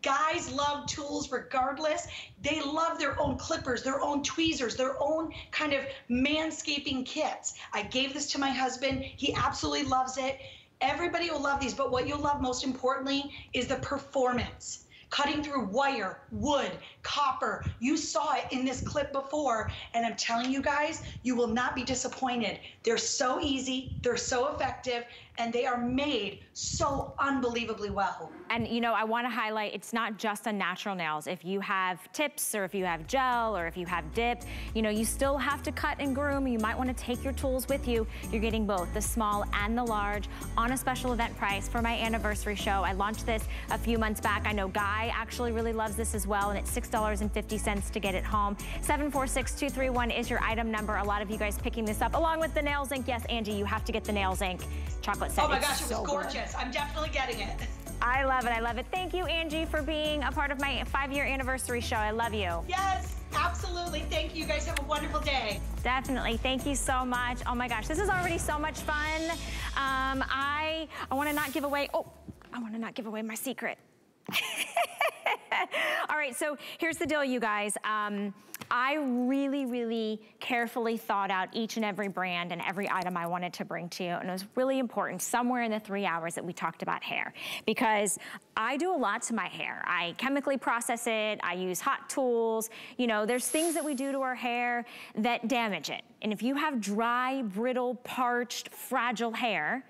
guys love tools regardless. They love their own clippers, their own tweezers, their own kind of manscaping kits. I gave this to my husband. He absolutely loves it. Everybody will love these, but what you'll love most importantly is the performance. Cutting through wire, wood, copper. You saw it in this clip before, and I'm telling you guys, you will not be disappointed. They're so easy, they're so effective, and they are made so unbelievably well. And you know, I wanna highlight, it's not just on natural nails. If you have tips or if you have gel or if you have dip, you know, you still have to cut and groom. You might wanna take your tools with you. You're getting both the small and the large on a special event price for my anniversary show. I launched this a few months back. I know Guy actually really loves this as well, and it's $6.50 to get it home. 746231 is your item number. A lot of you guys picking this up along with the Nails Inc. Yes, Angie, you have to get the Nails Inc chocolate set. Oh my it's gosh, it was gorgeous. Good. I'm definitely getting it. I love it. I love it. Thank you, Angie, for being a part of my five-year anniversary show. I love you. Yes, absolutely. Thank you. You guys have a wonderful day. Definitely. Thank you so much. Oh my gosh, this is already so much fun. Um, I I want to not give away. Oh, I want to not give away my secret. All right, so here's the deal, you guys. Um, I really, really carefully thought out each and every brand and every item I wanted to bring to you. And it was really important somewhere in the three hours that we talked about hair because I do a lot to my hair. I chemically process it. I use hot tools. You know, there's things that we do to our hair that damage it. And if you have dry, brittle, parched, fragile hair,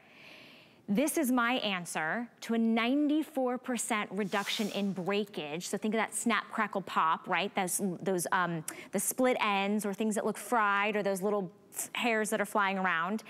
this is my answer to a 94% reduction in breakage. So think of that snap, crackle, pop, right? Those, those um, the split ends or things that look fried or those little hairs that are flying around.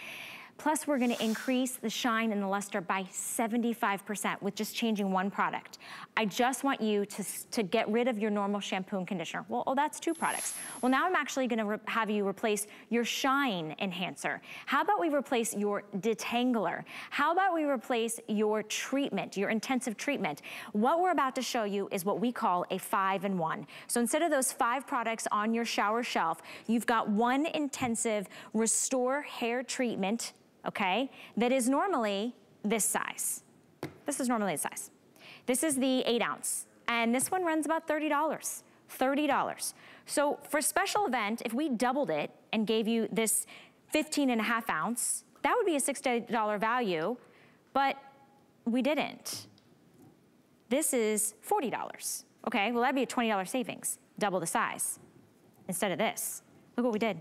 Plus, we're gonna increase the shine and the luster by 75% with just changing one product. I just want you to, to get rid of your normal shampoo and conditioner. Well, oh, that's two products. Well, now I'm actually gonna have you replace your shine enhancer. How about we replace your detangler? How about we replace your treatment, your intensive treatment? What we're about to show you is what we call a five in one. So instead of those five products on your shower shelf, you've got one intensive restore hair treatment okay, that is normally this size. This is normally the size. This is the eight ounce, and this one runs about $30, $30. So for a special event, if we doubled it and gave you this 15 and a half ounce, that would be a $60 value, but we didn't. This is $40. Okay, well that'd be a $20 savings, double the size, instead of this. Look what we did.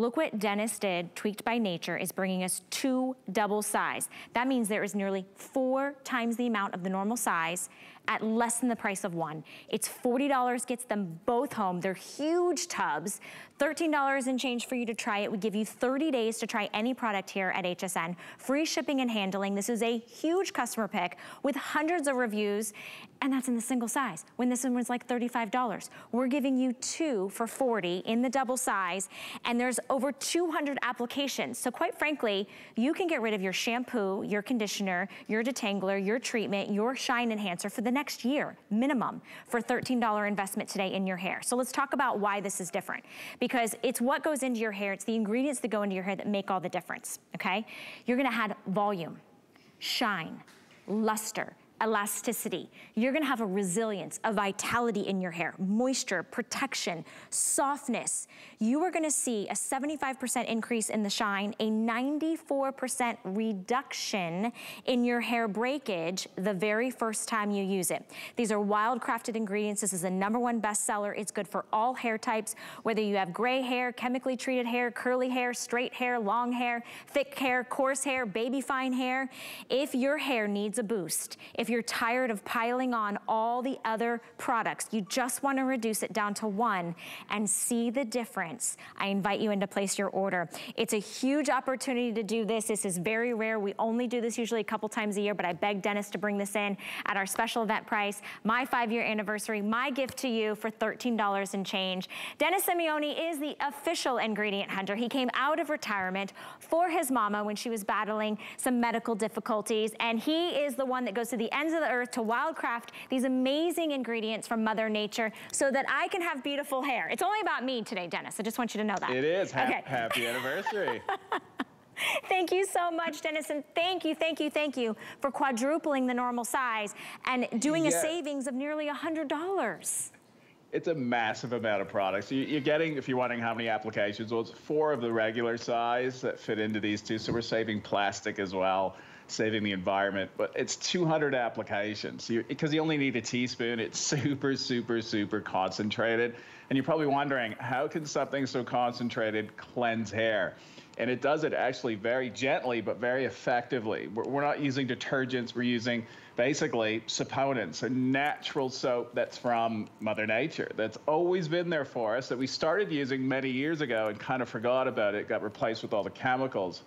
Look what Dennis did, Tweak'd by Nature, is bringing us two double size. That means there is nearly four times the amount of the normal size at less than the price of one. It's $40, gets them both home. They're huge tubs. $13 and change for you to try it. We give you 30 days to try any product here at HSN. Free shipping and handling. This is a huge customer pick with hundreds of reviews, and that's in the single size. When this one was like $35. We're giving you two for 40 in the double size, and there's over 200 applications. So quite frankly, you can get rid of your shampoo, your conditioner, your detangler, your treatment, your shine enhancer for the next year, minimum, for $13 investment today in your hair. So let's talk about why this is different. Because it's what goes into your hair, it's the ingredients that go into your hair that make all the difference, okay? You're gonna add volume, shine, luster, elasticity. You're gonna have a resilience, a vitality in your hair, moisture, protection, softness. You are gonna see a 75% increase in the shine, a 94% reduction in your hair breakage the very first time you use it. These are wild-crafted ingredients. This is the number one bestseller. It's good for all hair types, whether you have gray hair, chemically treated hair, curly hair, straight hair, long hair, thick hair, coarse hair, baby fine hair. If your hair needs a boost, if if you're tired of piling on all the other products, you just wanna reduce it down to one and see the difference, I invite you in to place your order. It's a huge opportunity to do this. This is very rare. We only do this usually a couple times a year, but I begged Dennis to bring this in at our special event price, my five-year anniversary, my gift to you for $13 and change. Dennis Simeone is the official ingredient hunter. He came out of retirement for his mama when she was battling some medical difficulties, and he is the one that goes to the ends of the earth to wildcraft these amazing ingredients from Mother Nature so that I can have beautiful hair. It's only about me today, Dennis. I just want you to know that. It is. Ha okay. Happy anniversary. thank you so much, Dennis, and thank you, thank you, thank you for quadrupling the normal size and doing yeah. a savings of nearly $100 it's a massive amount of products. You're getting, if you're wondering how many applications, well, it's four of the regular size that fit into these two. So we're saving plastic as well saving the environment. But it's 200 applications because you, you only need a teaspoon. It's super, super, super concentrated. And you're probably wondering, how can something so concentrated cleanse hair? And it does it actually very gently, but very effectively. We're, we're not using detergents. We're using basically saponins, a natural soap that's from Mother Nature, that's always been there for us, that we started using many years ago and kind of forgot about it, got replaced with all the chemicals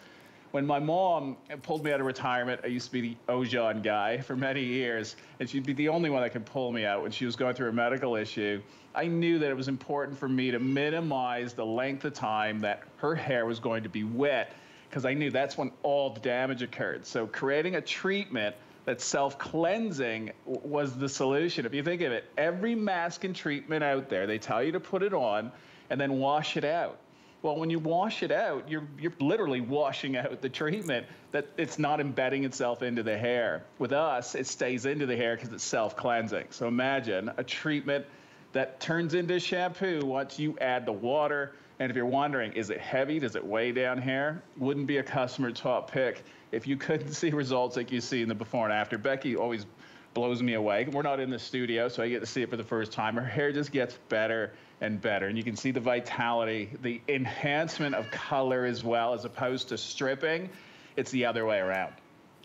when my mom pulled me out of retirement, I used to be the Ojon guy for many years, and she'd be the only one that could pull me out when she was going through a medical issue. I knew that it was important for me to minimize the length of time that her hair was going to be wet, because I knew that's when all the damage occurred. So creating a treatment that self-cleansing was the solution. If you think of it, every mask and treatment out there, they tell you to put it on and then wash it out. Well, when you wash it out, you're, you're literally washing out the treatment that it's not embedding itself into the hair. With us, it stays into the hair because it's self-cleansing. So imagine a treatment that turns into shampoo once you add the water. And if you're wondering, is it heavy? Does it weigh down hair? Wouldn't be a customer top pick if you couldn't see results like you see in the before and after. Becky always blows me away. We're not in the studio, so I get to see it for the first time. Her hair just gets better and better. And you can see the vitality, the enhancement of color as well, as opposed to stripping. It's the other way around.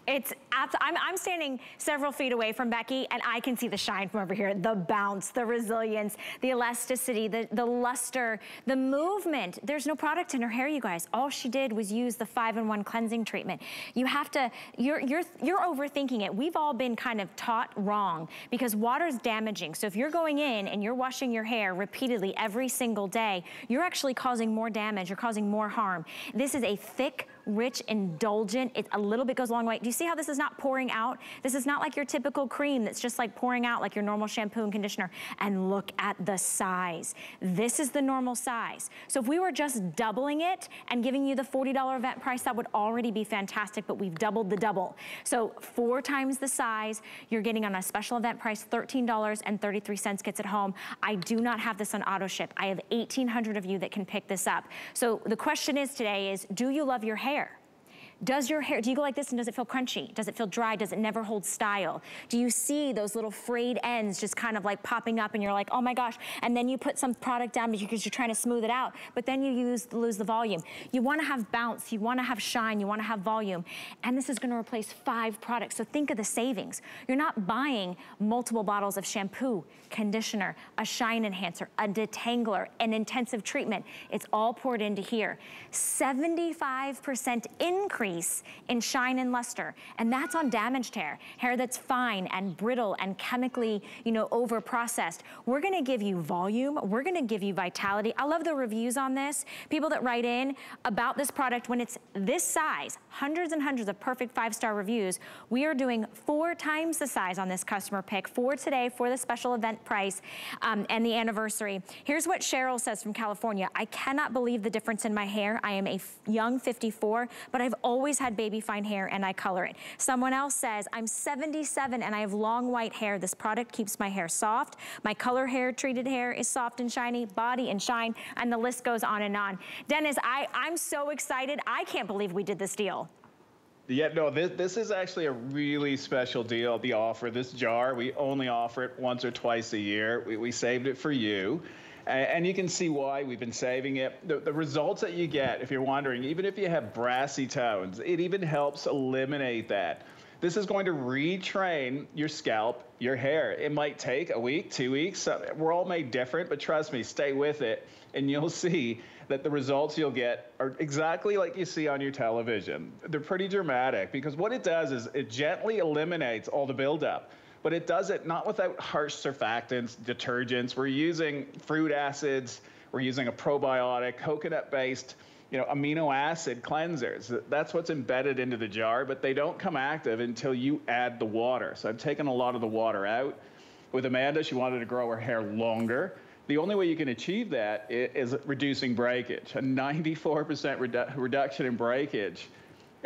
It's, I'm, I'm standing several feet away from Becky and I can see the shine from over here, the bounce, the resilience, the elasticity, the, the luster, the movement. There's no product in her hair, you guys. All she did was use the five-in-one cleansing treatment. You have to, you're, you're, you're overthinking it. We've all been kind of taught wrong because water's damaging. So if you're going in and you're washing your hair repeatedly every single day, you're actually causing more damage, you're causing more harm. This is a thick, rich, indulgent. It a little bit goes a long way. Do you see how this is not pouring out? This is not like your typical cream that's just like pouring out like your normal shampoo and conditioner. And look at the size. This is the normal size. So if we were just doubling it and giving you the $40 event price, that would already be fantastic, but we've doubled the double. So four times the size, you're getting on a special event price, $13.33 gets it home. I do not have this on auto ship. I have 1,800 of you that can pick this up. So the question is today is, do you love your hair? Does your hair, do you go like this and does it feel crunchy? Does it feel dry? Does it never hold style? Do you see those little frayed ends just kind of like popping up and you're like, oh my gosh, and then you put some product down because you're trying to smooth it out, but then you use, lose the volume. You wanna have bounce, you wanna have shine, you wanna have volume, and this is gonna replace five products, so think of the savings. You're not buying multiple bottles of shampoo, conditioner, a shine enhancer, a detangler, an intensive treatment. It's all poured into here. 75% increase increase in shine and luster. And that's on damaged hair, hair that's fine and brittle and chemically, you know, over processed. We're gonna give you volume. We're gonna give you vitality. I love the reviews on this. People that write in about this product when it's this size, hundreds and hundreds of perfect five-star reviews. We are doing four times the size on this customer pick for today for the special event price um, and the anniversary. Here's what Cheryl says from California. I cannot believe the difference in my hair. I am a young 54, but I've always always had baby fine hair and I color it. Someone else says, I'm 77 and I have long white hair. This product keeps my hair soft. My color hair treated hair is soft and shiny, body and shine, and the list goes on and on. Dennis, I, I'm so excited. I can't believe we did this deal. Yeah, no, this, this is actually a really special deal, the offer. This jar, we only offer it once or twice a year. We, we saved it for you. And you can see why we've been saving it. The, the, results that you get, if you're wondering, even if you have brassy tones, it even helps eliminate that. This is going to retrain your scalp, your hair. It might take a week, two weeks. We're all made different, but trust me, stay with it, and you'll see that the results you'll get are exactly like you see on your television. They're pretty dramatic because what it does is it gently eliminates all the buildup but it does it not without harsh surfactants, detergents. We're using fruit acids, we're using a probiotic, coconut-based, you know, amino acid cleansers. That's what's embedded into the jar, but they don't come active until you add the water. So I've taken a lot of the water out. With Amanda, she wanted to grow her hair longer. The only way you can achieve that is reducing breakage, a 94% redu reduction in breakage.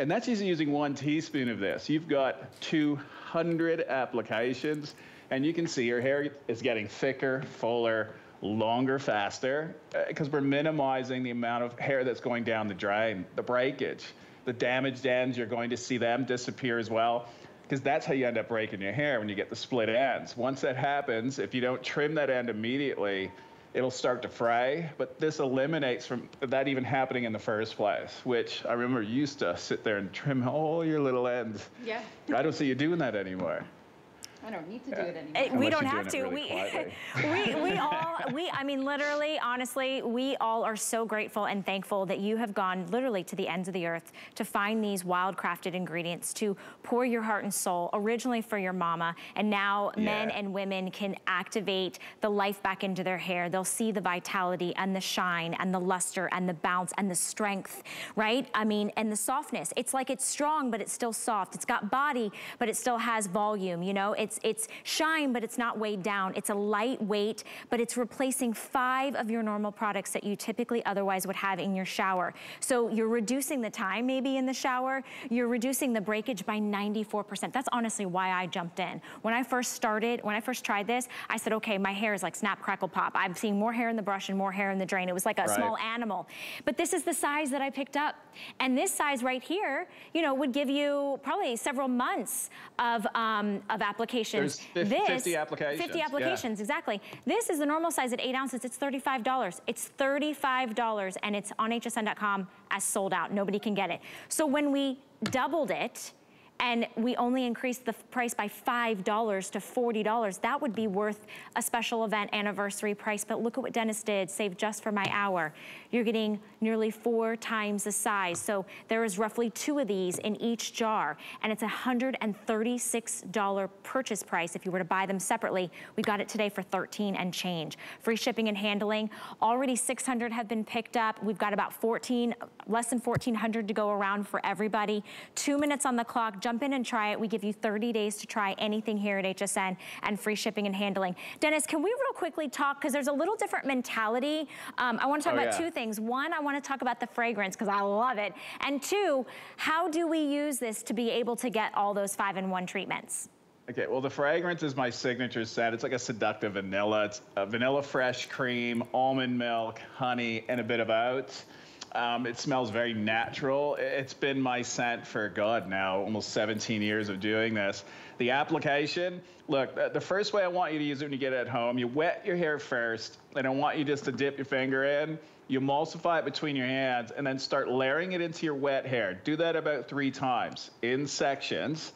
And that's just using one teaspoon of this. You've got 200 applications, and you can see your hair is getting thicker, fuller, longer, faster, because uh, we're minimizing the amount of hair that's going down the drain, the breakage. The damaged ends, you're going to see them disappear as well, because that's how you end up breaking your hair when you get the split ends. Once that happens, if you don't trim that end immediately, it'll start to fray. But this eliminates from that even happening in the first place, which I remember used to sit there and trim all your little ends. Yeah. I don't see you doing that anymore. I don't need to do it anymore. we don't have to. Really we, we, we all, we, I mean, literally, honestly, we all are so grateful and thankful that you have gone literally to the ends of the earth to find these wild crafted ingredients to pour your heart and soul originally for your mama. And now yeah. men and women can activate the life back into their hair. They'll see the vitality and the shine and the luster and the bounce and the strength, right? I mean, and the softness. It's like it's strong, but it's still soft. It's got body, but it still has volume, you know? It, it's, it's shine, but it's not weighed down. It's a lightweight, but it's replacing five of your normal products that you typically otherwise would have in your shower. So you're reducing the time maybe in the shower. You're reducing the breakage by 94%. That's honestly why I jumped in. When I first started, when I first tried this, I said, okay, my hair is like snap, crackle, pop. I'm seeing more hair in the brush and more hair in the drain. It was like a right. small animal. But this is the size that I picked up. And this size right here, you know, would give you probably several months of, um, of applications. There's 50, this, 50 applications. 50 applications, yeah. exactly. This is the normal size at eight ounces. It's $35. It's $35 and it's on hsn.com as sold out. Nobody can get it. So when we doubled it, and we only increased the price by $5 to $40, that would be worth a special event anniversary price. But look at what Dennis did, save just for my hour. You're getting nearly four times the size. So there is roughly two of these in each jar. And it's a $136 purchase price if you were to buy them separately. We got it today for 13 and change. Free shipping and handling. Already 600 have been picked up. We've got about 14, less than 1,400 to go around for everybody. Two minutes on the clock. Jump in and try it. We give you 30 days to try anything here at HSN and free shipping and handling. Dennis, can we real quickly talk, because there's a little different mentality. Um, I want to talk oh, about yeah. two things. One, I want to talk about the fragrance, because I love it. And two, how do we use this to be able to get all those five-in-one treatments? Okay, well, the fragrance is my signature scent. It's like a seductive vanilla. It's a vanilla fresh cream, almond milk, honey, and a bit of oats. Um, it smells very natural. It's been my scent for God now, almost 17 years of doing this. The application, look, the first way I want you to use it when you get it at home, you wet your hair first, and I want you just to dip your finger in. You emulsify it between your hands, and then start layering it into your wet hair. Do that about three times in sections,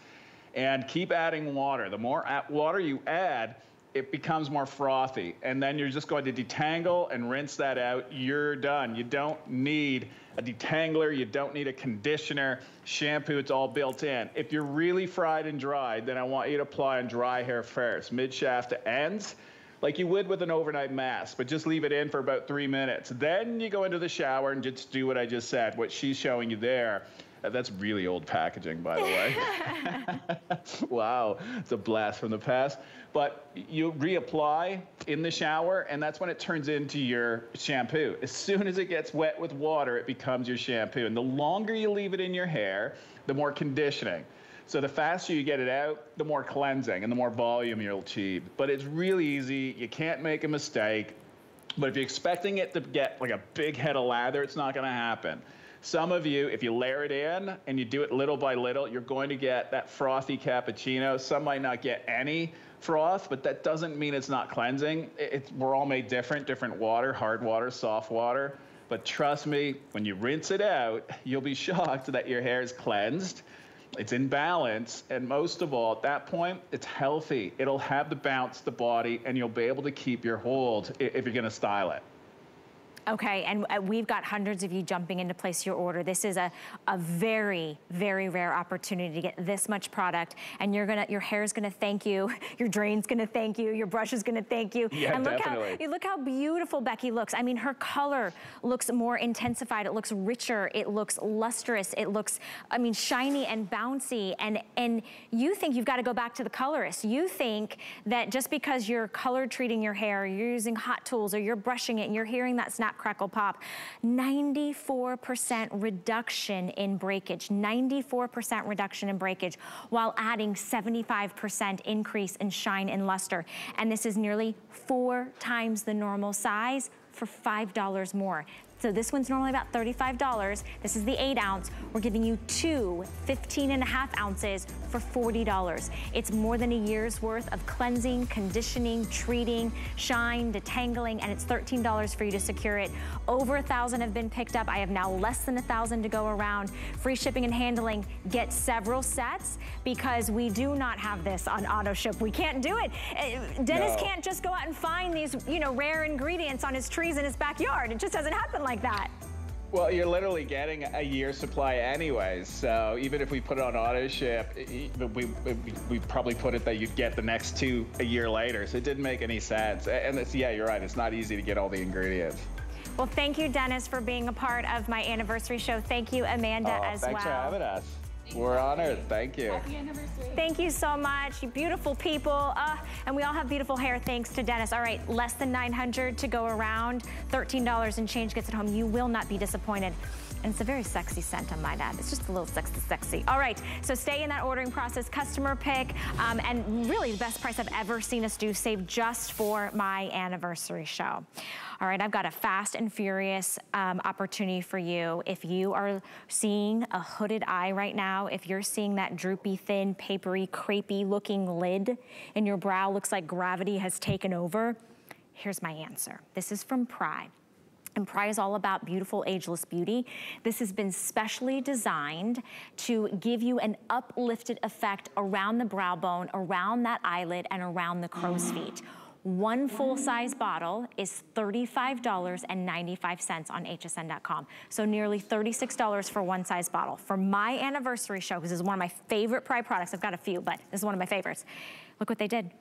and keep adding water. The more water you add, it becomes more frothy. And then you're just going to detangle and rinse that out. You're done. You don't need a detangler. You don't need a conditioner. Shampoo, it's all built in. If you're really fried and dried, then I want you to apply on dry hair first, mid shaft to ends, like you would with an overnight mask, but just leave it in for about three minutes. Then you go into the shower and just do what I just said, what she's showing you there. That's really old packaging, by the way. wow, it's a blast from the past. But you reapply in the shower, and that's when it turns into your shampoo. As soon as it gets wet with water, it becomes your shampoo. And the longer you leave it in your hair, the more conditioning. So the faster you get it out, the more cleansing and the more volume you'll achieve. But it's really easy. You can't make a mistake. But if you're expecting it to get like a big head of lather, it's not going to happen. Some of you, if you layer it in and you do it little by little, you're going to get that frothy cappuccino. Some might not get any froth, but that doesn't mean it's not cleansing. It, we're all made different, different water, hard water, soft water. But trust me, when you rinse it out, you'll be shocked that your hair is cleansed. It's in balance, and most of all, at that point, it's healthy. It'll have the bounce, the body, and you'll be able to keep your hold if you're gonna style it. Okay, and uh, we've got hundreds of you jumping in to place your order. This is a, a very, very rare opportunity to get this much product, and you're gonna, your hair's gonna thank you, your drain's gonna thank you, your brush is gonna thank you. Yeah, and look definitely. how, look how beautiful Becky looks. I mean, her color looks more intensified, it looks richer, it looks lustrous, it looks, I mean, shiny and bouncy, and, and you think you've gotta go back to the colorist. You think that just because you're color treating your hair, you're using hot tools, or you're brushing it, and you're hearing that snap crackle pop. 94% reduction in breakage, 94% reduction in breakage while adding 75% increase in shine and luster. And this is nearly four times the normal size for $5 more. So this one's normally about $35. This is the eight ounce. We're giving you two 15 and a half ounces for $40. It's more than a year's worth of cleansing, conditioning, treating, shine, detangling, and it's $13 for you to secure it. Over a thousand have been picked up. I have now less than a thousand to go around. Free shipping and handling. Get several sets because we do not have this on auto ship. We can't do it. Uh, Dennis no. can't just go out and find these, you know, rare ingredients on his trees in his backyard. It just doesn't happen like that. Well, you're literally getting a year supply anyways. So even if we put it on auto ship, we, we probably put it that you'd get the next two a year later. So it didn't make any sense. And it's, yeah, you're right. It's not easy to get all the ingredients. Well, thank you, Dennis, for being a part of my anniversary show. Thank you, Amanda, oh, as thanks well. Thanks for having us. We're honored. Thank you. Happy anniversary. Thank you so much. You beautiful people. Uh, and we all have beautiful hair thanks to Dennis. All right, less than 900 to go around. $13 and change gets it home. You will not be disappointed. And it's a very sexy scent, I might add. It's just a little sexy, sexy. All right, so stay in that ordering process, customer pick, um, and really the best price I've ever seen us do, save just for my anniversary show. All right, I've got a fast and furious um, opportunity for you. If you are seeing a hooded eye right now, if you're seeing that droopy, thin, papery, crepey looking lid and your brow looks like gravity has taken over, here's my answer. This is from Prai. And Prai is all about beautiful, ageless beauty. This has been specially designed to give you an uplifted effect around the brow bone, around that eyelid, and around the crow's feet. One full-size bottle is $35.95 on hsn.com. So nearly $36 for one size bottle. For my anniversary show, because this is one of my favorite Prai products, I've got a few, but this is one of my favorites. Look what they did.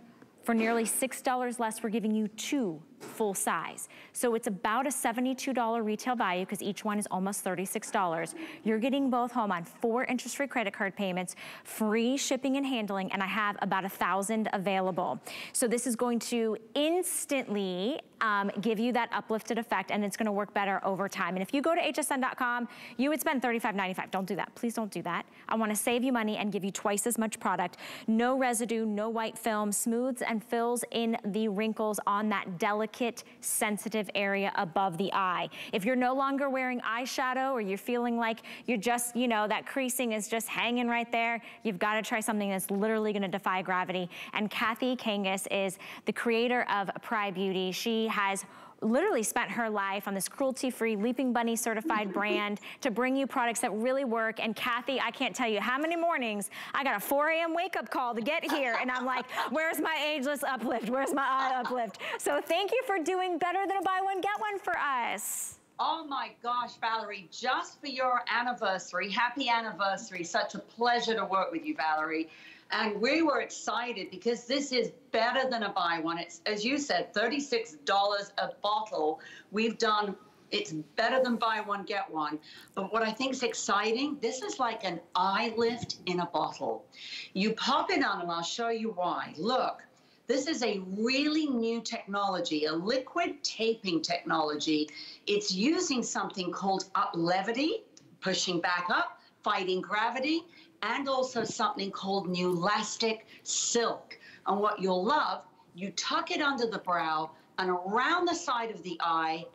For nearly $6 less, we're giving you two full size. So it's about a $72 retail value because each one is almost $36. You're getting both home on four interest-free credit card payments, free shipping and handling, and I have about a thousand available. So this is going to instantly um, give you that uplifted effect and it's gonna work better over time. And if you go to hsn.com, you would spend $35.95. Don't do that, please don't do that. I wanna save you money and give you twice as much product. No residue, no white film, smooths and fills in the wrinkles on that delicate delicate, sensitive area above the eye. If you're no longer wearing eyeshadow or you're feeling like you're just, you know, that creasing is just hanging right there, you've got to try something that's literally going to defy gravity. And Cathy Kangas is the creator of Prai Beauty. She has literally spent her life on this cruelty-free Leaping Bunny certified brand to bring you products that really work. And Cathy, I can't tell you how many mornings I got a 4 a.m. wake up call to get here. And I'm like, where's my ageless uplift? Where's my eye uplift? So thank you for doing better than a buy one, get one for us. Oh my gosh, Valerie, just for your anniversary, happy anniversary. Such a pleasure to work with you, Valerie. And we were excited because this is better than a buy one. It's, as you said, $36 a bottle. We've done it's better than buy one, get one. But what I think is exciting, this is like an eye lift in a bottle. You pop it on, and I'll show you why. Look, this is a really new technology, a liquid taping technology. It's using something called Uplevity, pushing back up, fighting gravity and also something called Nelastic Silk. And what you'll love, you tuck it under the brow and around the side of the eye.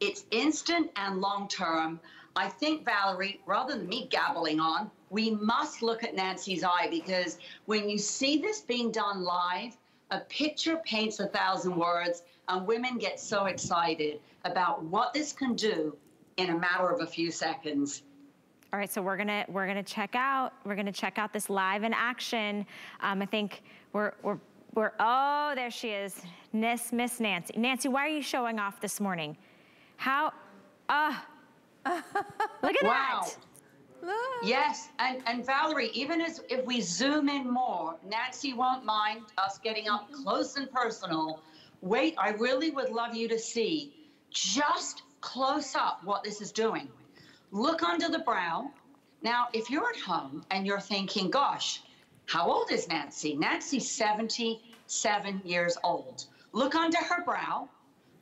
It's instant and long term. I think, Valerie, rather than me gabbling on, we must look at Nancy's eye because when you see this being done live, a picture paints a thousand words, and women get so excited about what this can do in a matter of a few seconds. All right, so we're gonna we're gonna check out we're gonna check out this live in action. Um, I think we're we're we're oh there she is, Miss Miss Nancy. Nancy, why are you showing off this morning? How? Ah, uh, look at wow. that. Yes, and, and Valerie, even as if we zoom in more, Nancy won't mind us getting up close and personal. Wait, I really would love you to see just close up what this is doing look under the brow. Now, if you're at home and you're thinking, gosh, how old is Nancy? Nancy's 77 years old. Look under her brow.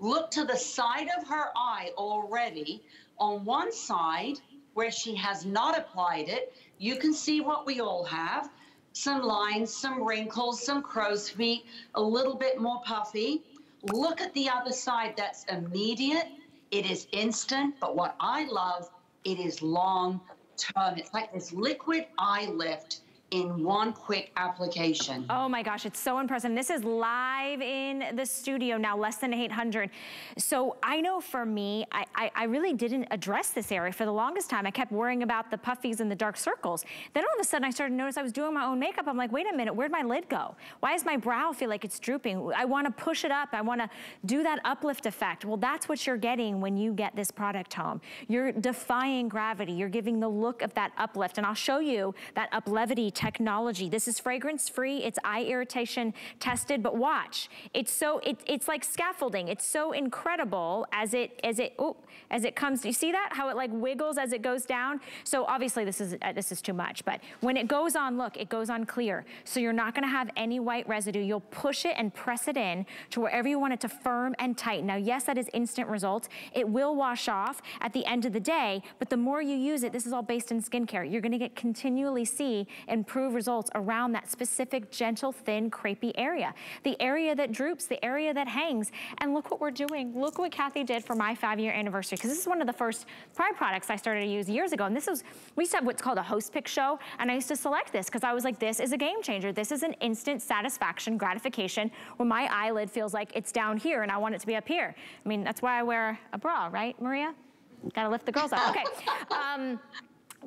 Look to the side of her eye already. On one side, where she has not applied it, you can see what we all have some lines, some wrinkles, some crow's feet, a little bit more puffy. Look at the other side. That's immediate. It is instant. But what I love it is long term. It's like this liquid eye lift in one quick application. Oh my gosh, it's so impressive. This is live in the studio now, less than 800. So I know for me, I, I, I, really didn't address this area for the longest time. I kept worrying about the puffies and the dark circles. Then all of a sudden I started to notice I was doing my own makeup. I'm like, wait a minute, where'd my lid go? Why does my brow feel like it's drooping? I wanna push it up. I wanna do that uplift effect. Well, that's what you're getting when you get this product home. You're defying gravity. You're giving the look of that uplift. And I'll show you that uplevity technology. This is fragrance free, it's eye irritation tested, but watch. It's so, it, it's like scaffolding. It's so incredible as it, as it, oh, as it comes, you see that? How it like wiggles as it goes down? So obviously this is, uh, this is too much, but when it goes on, look, it goes on clear. So you're not gonna have any white residue. You'll push it and press it in to wherever you want it to firm and tighten. Now, yes, that is instant results. It will wash off at the end of the day, but the more you use it, this is all based in skincare, you're gonna get continually see improved results around that specific gentle, thin, crepey area. The area that droops, the area that hangs. And look what we're doing. Look what Cathy did for my five year anniversary, because this is one of the first Prai products I started to use years ago. And this was, we used to have what's called a host pick show, and I used to select this because I was like, this is a game changer. This is an instant satisfaction, gratification, when my eyelid feels like it's down here and I want it to be up here. I mean, that's why I wear a bra, right, Maria? Gotta lift the girls up. Okay. Um,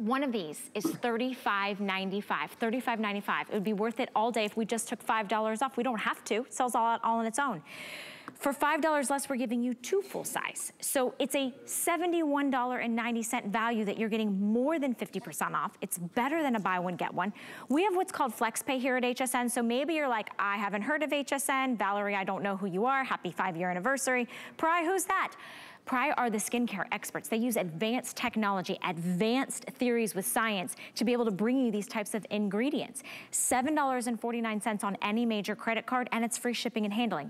one of these is $35.95, $35.95. It would be worth it all day if we just took $5 off. We don't have to, it sells all, all on its own. For $5 less, we're giving you two full size. So it's a $71.90 value that you're getting more than 50% off. It's better than a buy one, get one. We have what's called FlexPay here at HSN. So maybe you're like, I haven't heard of HSN. Valerie, I don't know who you are. Happy five year anniversary. Prai, who's that? Prai are the skincare experts. They use advanced technology, advanced theories with science to be able to bring you these types of ingredients. $7.49 on any major credit card and it's free shipping and handling.